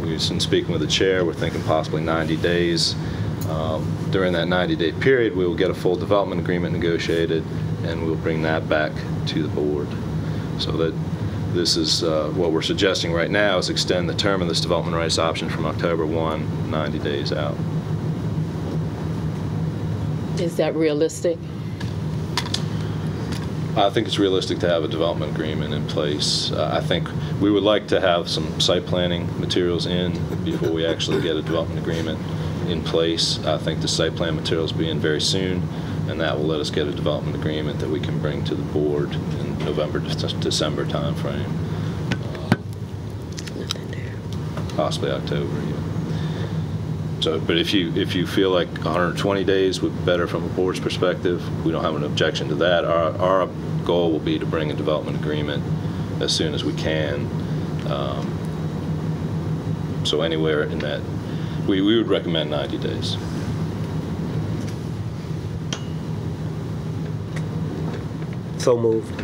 We've been speaking with the chair, we're thinking possibly 90 days. Um, During that 90-day period, we will get a full development agreement negotiated, and we'll bring that back to the board. So that this is, uh, what we're suggesting right now is extend the term of this development rights option from October 1, 90 days out. Is that realistic? I think it's realistic to have a development agreement in place. Uh, I think we would like to have some site planning materials in before we actually get a development agreement in place. I think the site plan materials will be in very soon, and that will let us get a development agreement that we can bring to the board in November, Dec- December timeframe. Possibly October, yeah. So, but if you, if you feel like 120 days would be better from a board's perspective, we don't have an objection to that. Our, our goal will be to bring a development agreement as soon as we can. Um, So anywhere in that, we, we would recommend 90 days. So moved.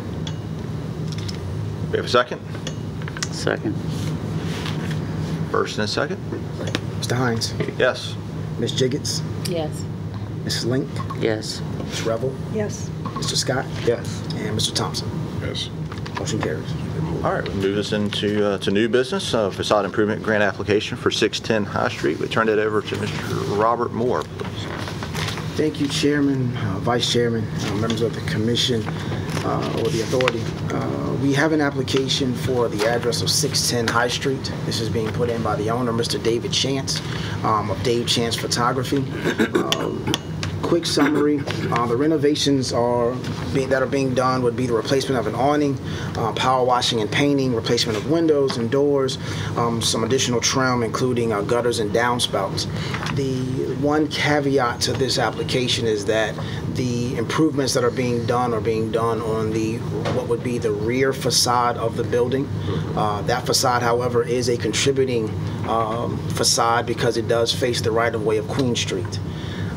We have a second? Second. First and a second? Mr. Hines? Yes. Ms. Jiggets? Yes. Ms. Link? Yes. Ms. Revel? Yes. Mr. Scott? Yes. And Mr. Thompson? Yes. Motion carries. All right, we'll move this into, uh, to new business, uh, facade improvement grant application for 610 High Street. We turn it over to Mr. Robert Moore, please. Thank you, Chairman, uh, Vice Chairman, uh, members of the commission uh, or the authority. Uh, We have an application for the address of 610 High Street. This is being put in by the owner, Mr. David Chance, um, of Dave Chance Photography. Quick summary, uh, the renovations are, being- that are being done would be the replacement of an awning, uh, power washing and painting, replacement of windows and doors, um, some additional trim, including uh, gutters and downspouts. The one caveat to this application is that the improvements that are being done are being done on the, what would be the rear facade of the building. Uh, That facade, however, is a contributing um, facade because it does face the right-of-way of Queen Street.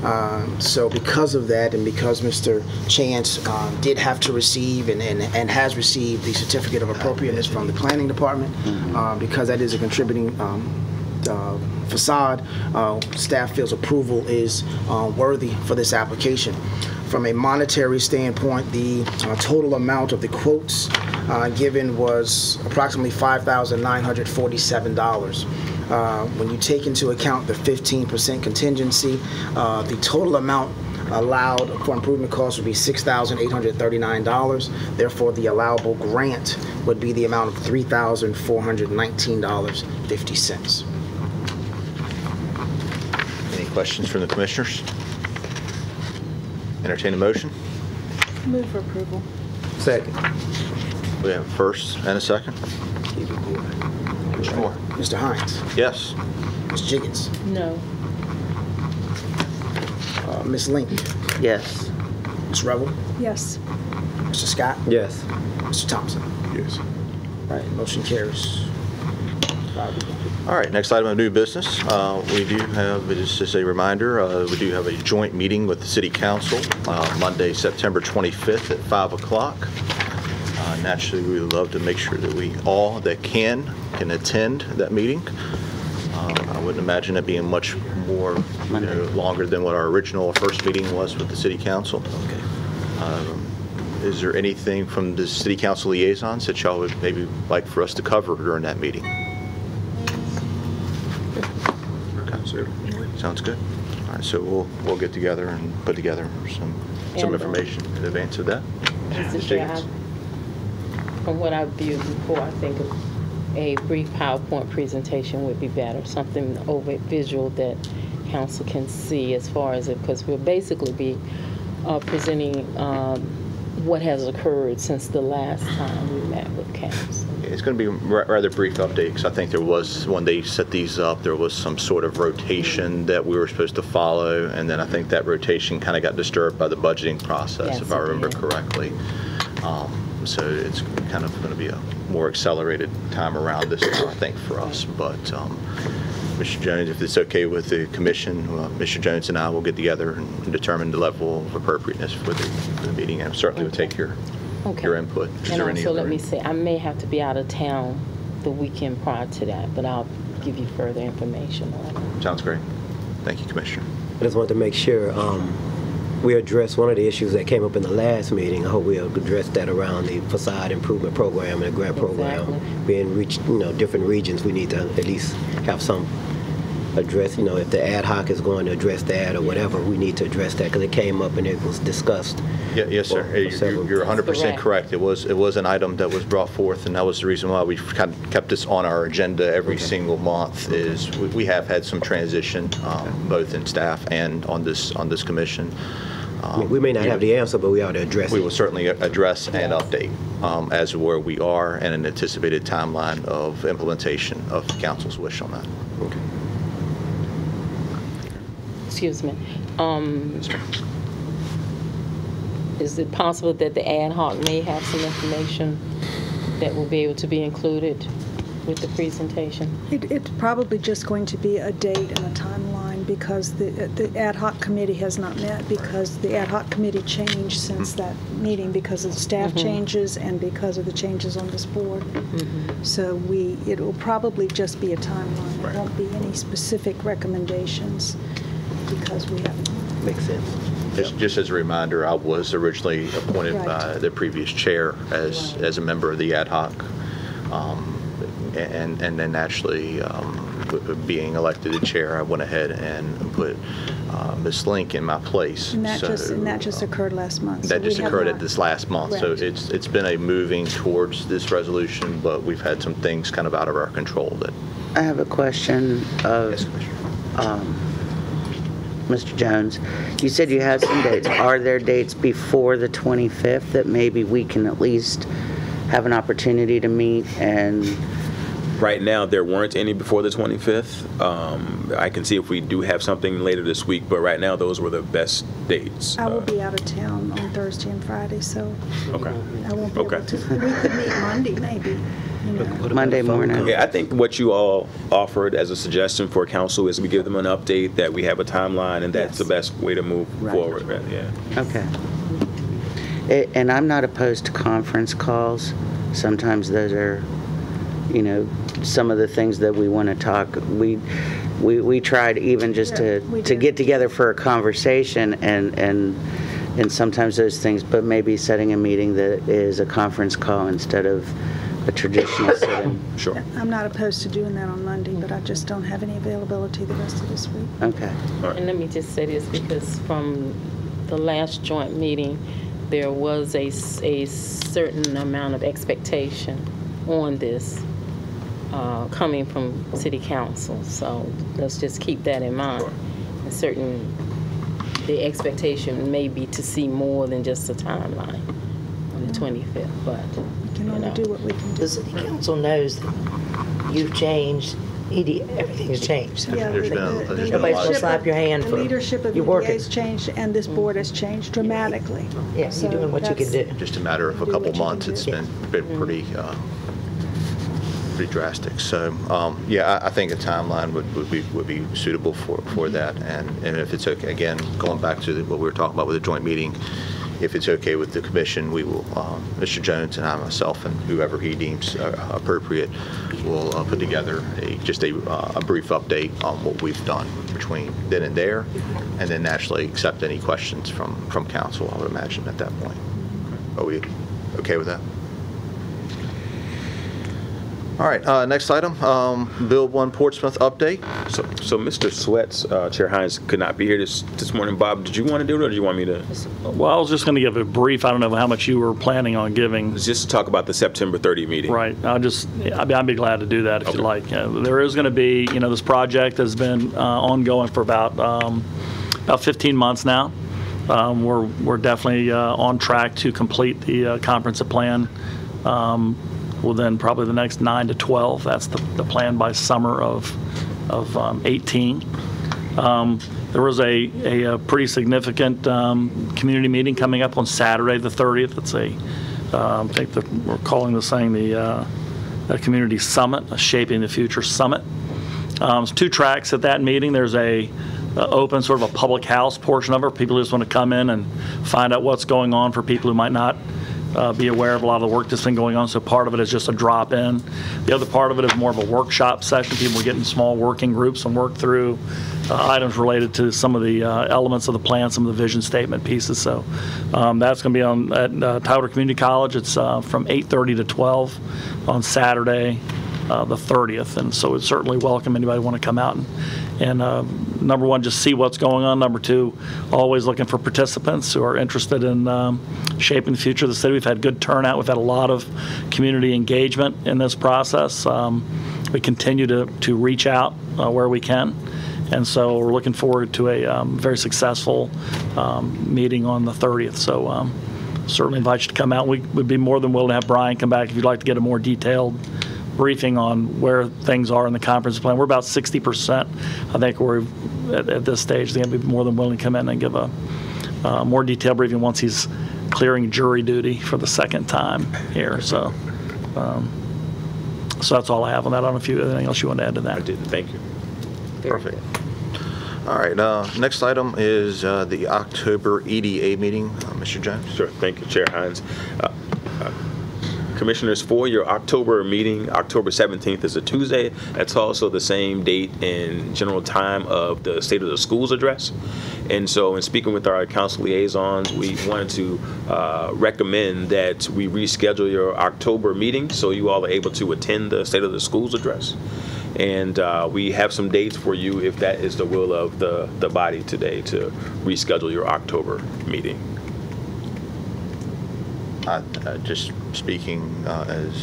Um, So because of that, and because Mr. Chance um, did have to receive and, and and has received the certificate of appropriateness from the planning department, uh, because that is a contributing um, uh, facade, uh, staff feels approval is uh, worthy for this application. From a monetary standpoint, the uh, total amount of the quotes uh, given was approximately $5,947. Uh, When you take into account the 15% contingency, uh, the total amount allowed for improvement costs would be $6,839. Therefore, the allowable grant would be the amount of $3,419.50. Any questions from the commissioners? Entertain a motion? Move for approval. Second. We have a first and a second. Mr. Moore? Mr. Hines? Yes. Ms. Jiggets? No. Uh, Ms. Link? Yes. Ms. Revel? Yes. Mr. Scott? Yes. Mr. Thompson? Yes. All right, motion carries. Five to one. All right, next item of new business. Uh, We do have, just as a reminder, uh, we do have a joint meeting with the city council uh, Monday, September 25th at 5 o'clock. Naturally, we would love to make sure that we all that can, can attend that meeting. Uh, I wouldn't imagine it being much more, you know, longer than what our original first meeting was with the city council. Um, Is there anything from the city council liaisons that y'all would maybe like for us to cover during that meeting? Okay. Sounds good. All right, so we'll, we'll get together and put together some, some And, uh, information in advance of that. Mr. Chair, Jacobs? I- from what I've viewed before, I think a brief PowerPoint presentation would be better, something over visual that council can see as far as it, because we'll basically be uh, presenting um, what has occurred since the last time we met with council. It's going to be a rather brief update, because I think there was, when they set these up, there was some sort of rotation that we were supposed to follow, and then I think that rotation kind of got disturbed by the budgeting process, Yes, if I remember did. correctly. Um, So it's kind of going to be a more accelerated time around this time, I think, for us. But um, Mr. Jones, if it's okay with the commission, uh, Mr. Jones and I will get together and determine the level of appropriateness for the for the meeting, and certainly will take your, Okay. your input. Is And there any also, let other- me say, I may have to be out of town the weekend prior to that, but I'll give you further information on it. Sounds great. Thank you, Commissioner. I just wanted to make sure um, we address one of the issues that came up in the last meeting. I hope we'll address that around the facade improvement program and the grant program. Being reached, you know, different regions, we need to at least have some address, you know, if the ad hoc is going to address that or whatever, we need to address that because it came up and it was discussed. Yeah, Yes, sir. for- for You're- You're 100% Correct. correct. It was, it was an item that was brought forth, and that was the reason why we've kind of kept this on our agenda every single month, is we- we have had some transition, um, both in staff and on this, on this commission. I mean, We may not have the answer, but we ought to address We it. will certainly address and update um, as to where we are and an anticipated timeline of implementation of the council's wish on that. Excuse me. Um, Is it possible that the ad hoc may have some information that will be able to be included with the presentation? It, it's probably just going to be a date and a timeline because the, the ad hoc committee has not met because the ad hoc committee changed since that meeting because of the staff changes and because of the changes on this board. So we, it will probably just be a timeline. There won't be any specific recommendations because we haven't. Makes sense. Just just as a reminder, I was originally appointed Right. by the previous chair as, as a member of the ad hoc. um, And, and then actually, um, being elected the chair, I went ahead and put uh, Ms. Link in my place. And that just, and that So, just occurred last month. so That just occurred at this last month, so it's, it's been a moving towards this resolution, but we've had some things kind of out of our control that, I have a question of yes, Commissioner. um, Mr. Jones. You said you have some dates. Are there dates before the 25th that maybe we can at least have an opportunity to meet and Right now, there weren't any before the 25th. Um, I can see if we do have something later this week, but right now, those were the best dates. I will Uh, be out of town on Thursday and Friday, so Okay. I won't be Okay. able to. We could meet Monday, maybe, you know. Monday morning? Yeah, I think what you all offered as a suggestion for council is we give them an update, that we have a timeline, and that's the best way to move forward, right? yeah. Okay. A- And I'm not opposed to conference calls. Sometimes those are, you know, some of the things that we want to talk. We, we, we tried even just to, Yeah, we to get together for a conversation and, and, and sometimes those things, but maybe setting a meeting that is a conference call instead of a traditional sit-in. Sure. I'm not opposed to doing that on Monday, but I just don't have any availability the rest of this week. Okay. And let me just say this, because from the last joint meeting, there was a, a certain amount of expectation on this uh, coming from city council. So let's just keep that in mind. And certain, the expectation may be to see more than just a timeline on the 25th, but, We can you only know. do what we can do. The city council knows that you've changed, ED, everything's changed. Yeah, There's the- been the- there's the been a Nobody's lot gonna slap your hand The for, leadership of you're EDA has changed, and this board has changed dramatically. Yeah, So you're doing what you can do. just a matter of a couple what you can months, do. it's been, been pretty, uh, pretty drastic. So, um, yeah, I, I think a timeline would, would be, would be suitable for, for that. And, and if it's okay, again, going back to the- what we were talking about with the joint meeting, if it's okay with the commission, we will, um, Mr. Jones and I myself and whoever he deems uh, appropriate will uh, put together a, just a, uh, a brief update on what we've done between then and there, and then naturally accept any questions from, from council, I would imagine, at that point. Are we okay with that? All right, uh, next item, um, Build One Portsmouth update. So, so Mr. Sweats, uh, Chair Hines, could not be here this, this morning. Bob, did you want to do it, or do you want me to? Well, I was just going to give a brief, I don't know how much you were planning on giving. Just to talk about the September 30 meeting. Right, I'll just, I'd be, I'd be glad to do that if Okay. you like. Uh, There is going to be, you know, this project has been uh, ongoing for about, um, about 15 months now. Um, We're, we're definitely uh, on track to complete the uh, comprehensive plan um, within probably the next nine to 12. That's the, the plan by summer of, of um, 18. Um, There was a, a uh, pretty significant um, community meeting coming up on Saturday, the 30th. It's a, um, I think that we're calling this thing the uh, a Community Summit, a Shaping the Future Summit. Um, two tracks at that meeting. There's a uh, open sort of a public house portion of it. People just want to come in and find out what's going on for people who might not uh, be aware of a lot of the work that's been going on. So part of it is just a drop in. The other part of it is more of a workshop session. People get in small working groups and work through uh, items related to some of the uh, elements of the plan, some of the vision statement pieces. So um, that's going to be on at uh, Tyler Community College. It's uh, from 8:30 to 12 on Saturday. Uh, the 30th. And so we'd certainly welcome anybody want to come out and, and uh, number one, just see what's going on. Number two, always looking for participants who are interested in um, shaping the future of the city. We've had good turnout. We've had a lot of community engagement in this process. Um, we continue to, to reach out uh, where we can. And so we're looking forward to a um, very successful um, meeting on the 30th. So um, certainly invite you to come out. We would be more than willing to have Brian come back if you'd like to get a more detailed briefing on where things are in the comprehensive plan. We're about 60%, I think, we're at, at this stage. They're going to be more than willing to come in and give a uh, more detailed briefing once he's clearing jury duty for the second time here. So, um, so that's all I have on that. I don't know if you have anything else you want to add to that. I did. Thank you. Perfect. All right, uh, next item is uh, the October EDA meeting. Uh, Mr. Jones? Sure. Thank you, Chair Hines. Commissioners, for your October meeting, October 17th is a Tuesday. That's also the same date and general time of the State of the Schools address. And so, in speaking with our council liaisons, we wanted to uh, recommend that we reschedule your October meeting so you all are able to attend the State of the Schools address. And uh, we have some dates for you if that is the will of the, the body today to reschedule your October meeting. I- uh, Just speaking uh, as,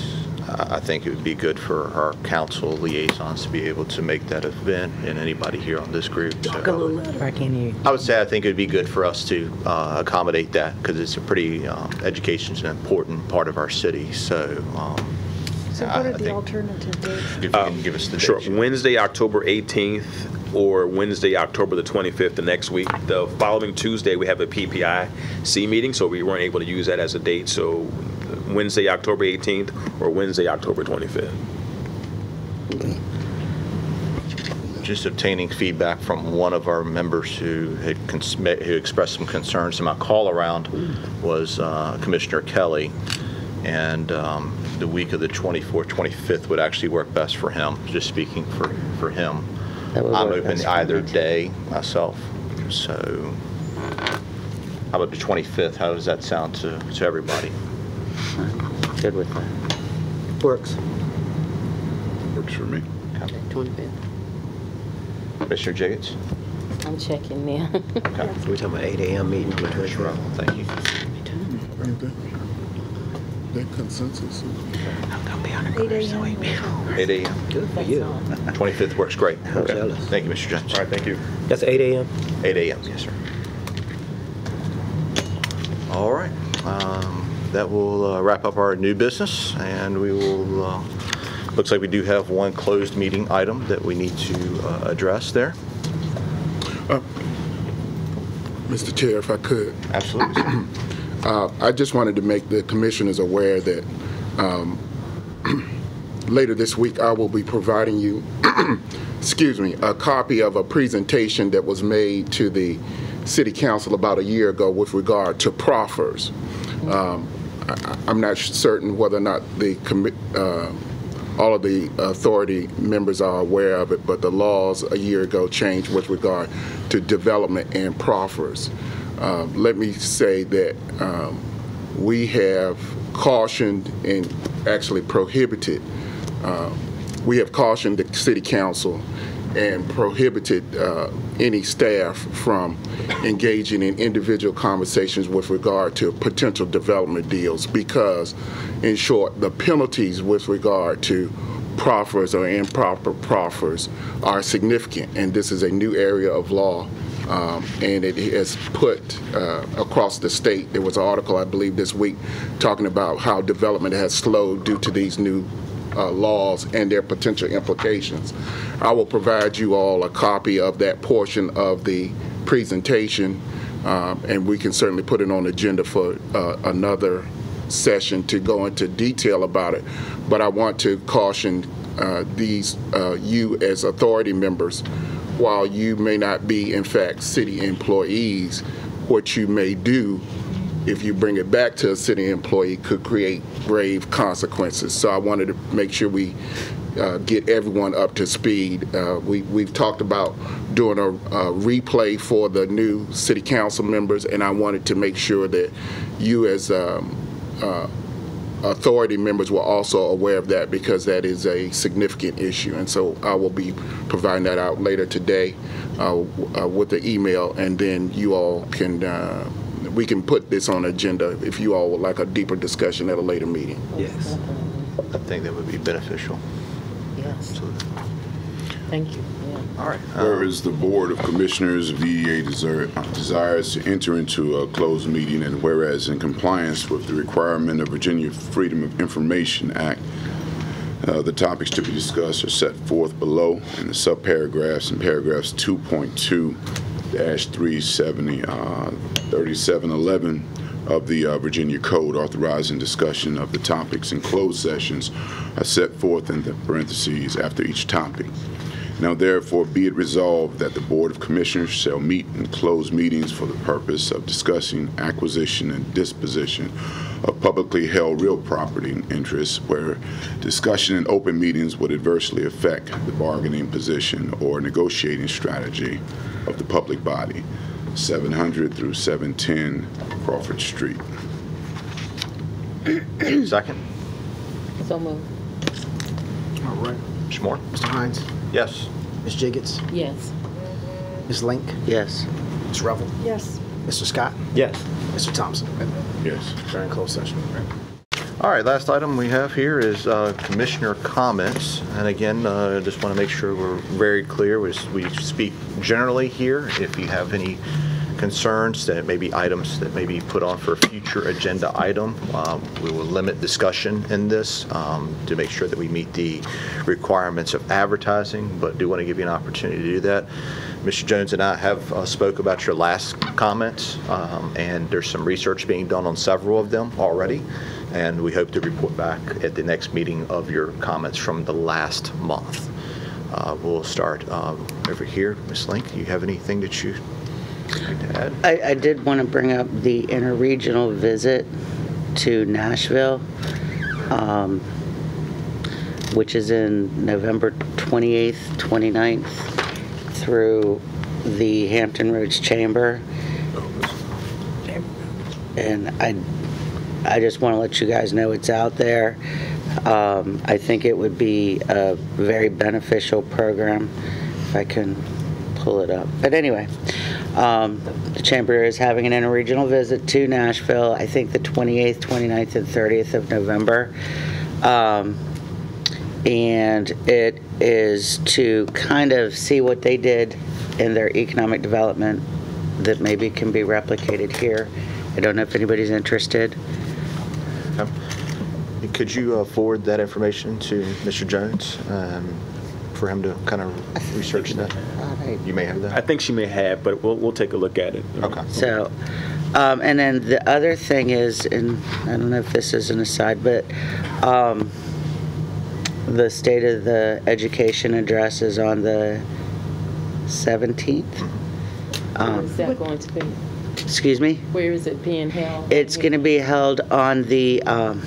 I I think it would be good for our council liaisons to be able to make that event and anybody here on this group. So Talk a little louder. I can't hear you. I would say I think it would be good for us to uh, accommodate that because it's a pretty, um, education's an important part of our city. So um, So I- what I are the think alternative dates? if you can give us the Sure. dates. Wednesday, October 18th, or Wednesday, October the 25th, the next week. The following Tuesday, we have a PPIC meeting, so we weren't able to use that as a date. So Wednesday, October 18th, or Wednesday, October 25th. just obtaining feedback from one of our members who had cons- who expressed some concerns. And my call around was uh, Commissioner Kelly, and um, the week of the 24th, 25th would actually work best for him. Just speaking for for him, That would I'm work open best for either me, too. day myself. So, how about the 25th? How does that sound to to everybody? Good with that. Works. Works for me. 25th. Commissioner Jacobs? I'm checking now. Okay. We're talking about 8 AM meeting on the 24th. Thank you. That consensus. 8 a.m. 8 a.m. Good for you. 25th works great. I'm jealous. Thank you, Mr. Jones. All right, thank you. That's 8 AM? 8 a.m., yes, sir. All right, um, that will uh, wrap up our new business, and we will, uh, looks like we do have one closed meeting item that we need to uh, address there. Mr. Chair, if I could. Absolutely. Uh, I just wanted to make the commissioners aware that um, later this week, I will be providing you, excuse me, a copy of a presentation that was made to the city council about a year ago with regard to proffers. Um, I- I'm not certain whether or not the uh, all of the authority members are aware of it, but the laws a year ago changed with regard to development and proffers. Um, Let me say that um, we have cautioned and actually prohibited, uh, we have cautioned the city council and prohibited uh, any staff from engaging in individual conversations with regard to potential development deals because, in short, the penalties with regard to proffers or improper proffers are significant, and this is a new area of law. Um, and it has put uh, across the state. There was an article, I believe, this week talking about how development has slowed due to these new uh, laws and their potential implications. I will provide you all a copy of that portion of the presentation, um, and we can certainly put it on agenda for uh, another session to go into detail about it. But I want to caution uh, these, uh, you as authority members, while you may not be, in fact, city employees, what you may do if you bring it back to a city employee could create grave consequences. So I wanted to make sure we uh, get everyone up to speed. Uh, we, we've talked about doing a, a replay for the new city council members, and I wanted to make sure that you as um, uh, authority members were also aware of that because that is a significant issue. And so I will be providing that out later today uh, uh, with the email, and then you all can, uh, we can put this on agenda if you all would like a deeper discussion at a later meeting. Yes. I think that would be beneficial. Yes. Thank you. Yeah. All right. Whereas the Board of Commissioners, VEA desire- desires to enter into a closed meeting, and whereas in compliance with the requirement of Virginia Freedom of Information Act, uh, the topics to be discussed are set forth below in the subparagraphs and paragraphs 2.2-370, uh, 3711 of the uh, Virginia Code authorizing discussion of the topics in closed sessions are set forth in the parentheses after each topic. Now therefore be it resolved that the Board of Commissioners shall meet in closed meetings for the purpose of discussing acquisition and disposition of publicly held real property interests where discussion in open meetings would adversely affect the bargaining position or negotiating strategy of the public body. 700 through 710 Crawford Street. Second? So moved. All right. Mr. Moore? Mr. Hines? Yes. Ms. Jiggets? Yes. Ms. Link? Yes. Ms. Revel? Yes. Mr. Scott? Yes. Mr. Thompson? Yes. During closed session. All right, last item we have here is uh, commissioner comments. And again, uh, just want to make sure we're very clear, we we speak generally here. If you have any concerns, that may be items that may be put on for a future agenda item, um, we will limit discussion in this um, to make sure that we meet the requirements of advertising, but do want to give you an opportunity to do that. Mr. Jones and I have uh, spoke about your last comments, um, and there's some research being done on several of them already, and we hope to report back at the next meeting of your comments from the last month. Uh, We'll start um, over here. Ms. Link, do you have anything that you? I, I did want to bring up the interregional visit to Nashville, um, which is in November 28th, 29th, through the Hampton Roads Chamber. And I, I just want to let you guys know it's out there. Um, I think it would be a very beneficial program if I can pull it up. But anyway, um, the chamber is having an interregional visit to Nashville, I think the 28th, 29th, and 30th of November. Um, and it is to kind of see what they did in their economic development that maybe can be replicated here. I don't know if anybody's interested. Could you uh, forward that information to Mr. Jones um, for him to kind of research that? You may have that. I think she may have, but we'll, we'll take a look at it. Okay. So, um, and then the other thing is, and I don't know if this is an aside, but um, the state of the education address is on the 17th. Um, is that going to be? excuse me? Where is it being held? It's going to be held on the um,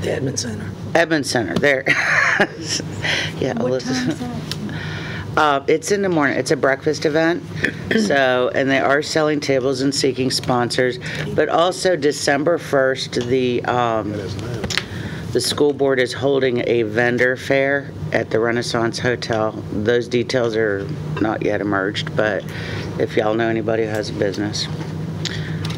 The Edmond Center. Edmond Center, there. Yeah. What Alyssa- time's that? Uh, it's in the morning. It's a breakfast event. so, and they are selling tables and seeking sponsors. But also, December 1st, the um, the school board is holding a vendor fair at the Renaissance Hotel. Those details are not yet emerged, but if y'all know anybody who has a business,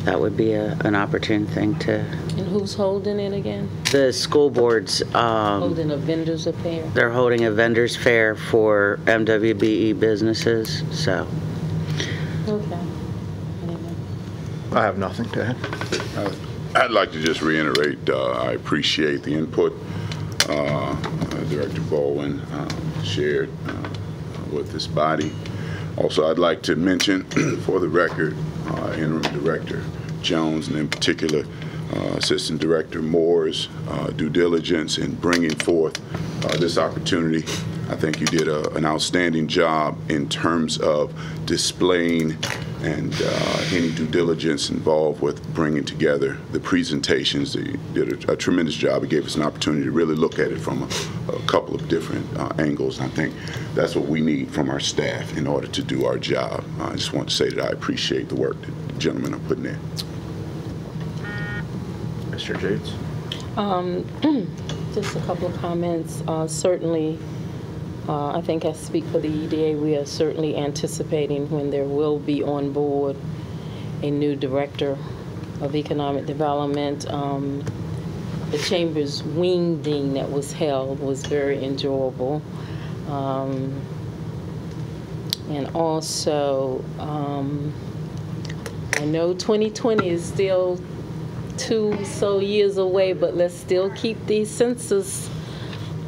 that would be a, an opportune thing to. And who's holding it again? The school boards. Um, Holding a vendors affair? they're holding a vendors fair for MWBE businesses, so. Okay. I have nothing to add. I'd like to just reiterate, uh, I appreciate the input uh, uh, Director Baldwin uh, shared uh, with this body. Also, I'd like to mention, for the record, uh, Interim Director Jones, and in particular, uh, Assistant Director Moore's uh, due diligence in bringing forth uh, this opportunity. I think you did a- an outstanding job in terms of displaying and uh, any due diligence involved with bringing together the presentations. They did a- a tremendous job. It gave us an opportunity to really look at it from a, a couple of different uh, angles. And I think that's what we need from our staff in order to do our job. I just want to say that I appreciate the work that the gentlemen are putting in. Mr. Jones? Um, Just a couple of comments. Uh, Certainly, uh, I think I speak for the EDA, we are certainly anticipating when there will be on board a new director of economic development. Um, The Chamber's wingding that was held was very enjoyable. Um, And also, um, I know 2020 is still two so years away, but let's still keep the census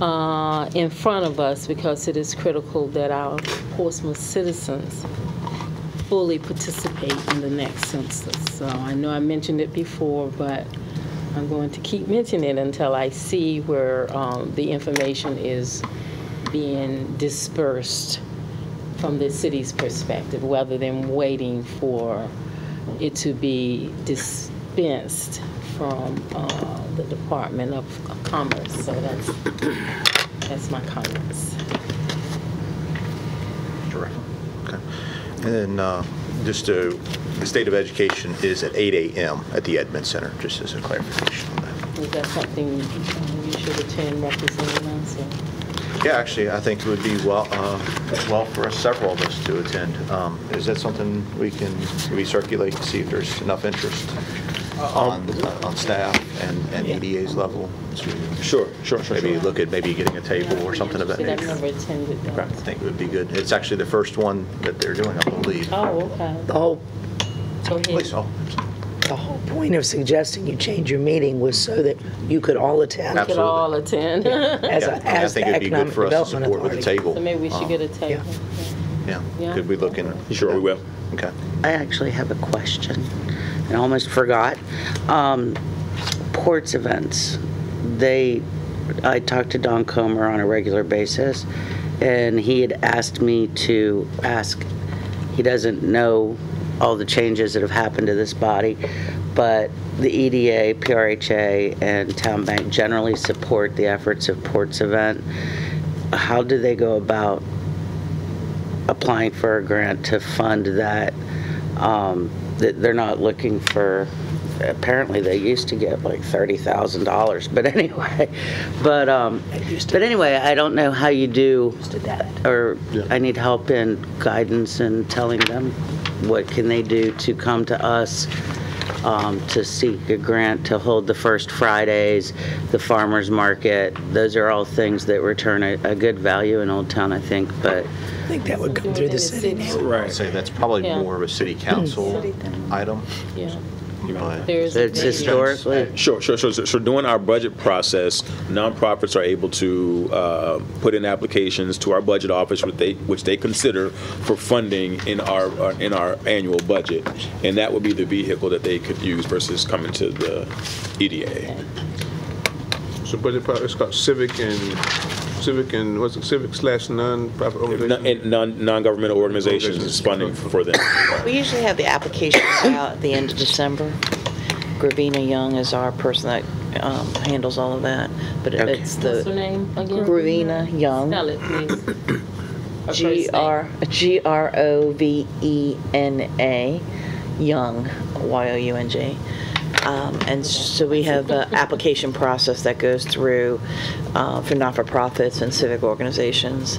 uh, in front of us because it is critical that our Portsmouth citizens fully participate in the next census. So I know I mentioned it before, but I'm going to keep mentioning it until I see where um, the information is being dispersed from the city's perspective, rather than waiting for it to be dispensed from uh, the Department of Commerce. So that's, that's my comments. Terrific. Okay. And then, uh, just to, the state of education is at 8 a.m. at the Edmund Center, just as a clarification on that. Is that something you should attend representing us? Yeah, actually, I think it would be well, uh, well for us, several of us to attend. Um, Is that something we can recirculate to see if there's enough interest on, on staff and and EDA's level? to Sure, sure, sure. Maybe sure. look at, maybe getting a table or something of that See, I've nature. never attended I that. think it would be good. It's actually the first one that they're doing, I believe. Oh, okay. The whole, Go ahead. Please, oh, the whole point of suggesting you change your meeting was so that you could all attend. We could all attend. As yeah, a, I as the think it'd be good Economic for us to Development support with a Authority. table. So maybe we should Um, get a table. Yeah, Yeah. could we look in? Sure, we will. Okay. I actually have a question, I almost forgot. Um, Portsevents, they, I talk to Don Comer on a regular basis, and he had asked me to ask, he doesn't know all the changes that have happened to this body, but the EDA, PRHA, and TowneBank generally support the efforts of Ports event. How do they go about applying for a grant to fund that. Um, that they're not looking for. Apparently, they used to get like thirty thousand dollars, but anyway, but um, but anyway, I don't know how you do, or I need help in guidance and telling them what can they do to come to us um, to seek a grant to hold the first Fridays, the farmers market. Those are all things that return a, a good value in Old Town, I think. But I think that would come through the city now. Right. Say that's probably Yeah. more of a city council City thing. item. Yeah. But- There's. it's historically. Sure, sure, sure. So, so during our budget process, nonprofits are able to uh, put in applications to our budget office, which they which they consider for funding in our uh, in our annual budget, and that would be the vehicle that they could use versus coming to the EDA. So budget, pro- it's called civic and, civic and, what's it, civic slash non-profit organization? and non non-governmental organizations is funding for them. We usually have the applications out at the end of December. Grovena Young is our person that um, handles all of that, but Okay. it's What's her the name again? Grovena Young. Spell it, please. Her first G name. R G R O V E N A, Young, Y O U N G. Um, and so we have an application process that goes through uh, for not-for-profits and civic organizations.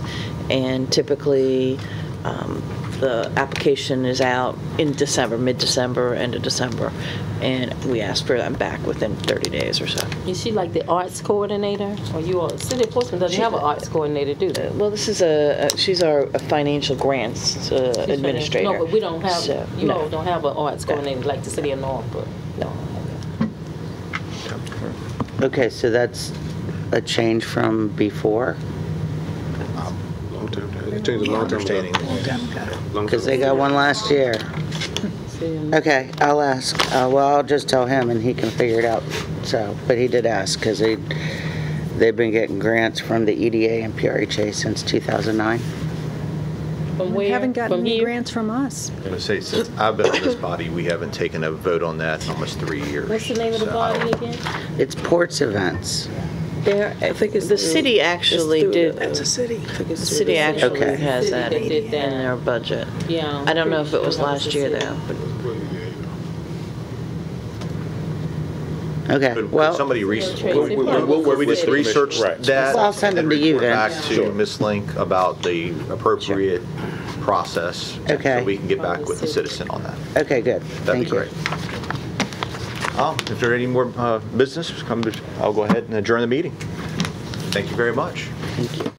And typically, um, the application is out in December, mid-December, end of December. And we ask for them back within 30 days or so. Is she like the arts coordinator? Or you all, City of Portsmouth doesn't have an arts coordinator, do they? Well, this is a, a- she's our financial grants uh, administrator. No, but we don't have, So, you no. all don't have an arts coordinator like the City of Norfolk. No. Okay, so that's a change from before Long time, they changed a long time ago. Understanding. Long because they got one last year. Okay, I'll ask. Uh, well, I'll just tell him and he can figure it out. So, but he did ask because they they've been getting grants from the EDA and PRHA since 2009. From We where? haven't gotten any here? grants from us. I'm gonna say, since I've been on this body, we haven't taken a vote on that in almost three years. What's the name of the So I body don't- again? It's Portsevents. There, I think it's the through- city it's actually through the- did, That's a city. I think it's through city actually Okay. has City that that did in that. their budget. Yeah. I don't know if it was last year though, but Okay, Could- could well- Somebody research, Tracy we Park. we- we just City. research Right. that. Well, I'll send them to you report then. Back to Sure. Ms. Link about the appropriate process. Okay. So we can get back with the citizen on that. Okay, good. That'd Thank be you. great. Um, If there are any more uh, business, come I'll go ahead and adjourn the meeting. Thank you very much. Thank you.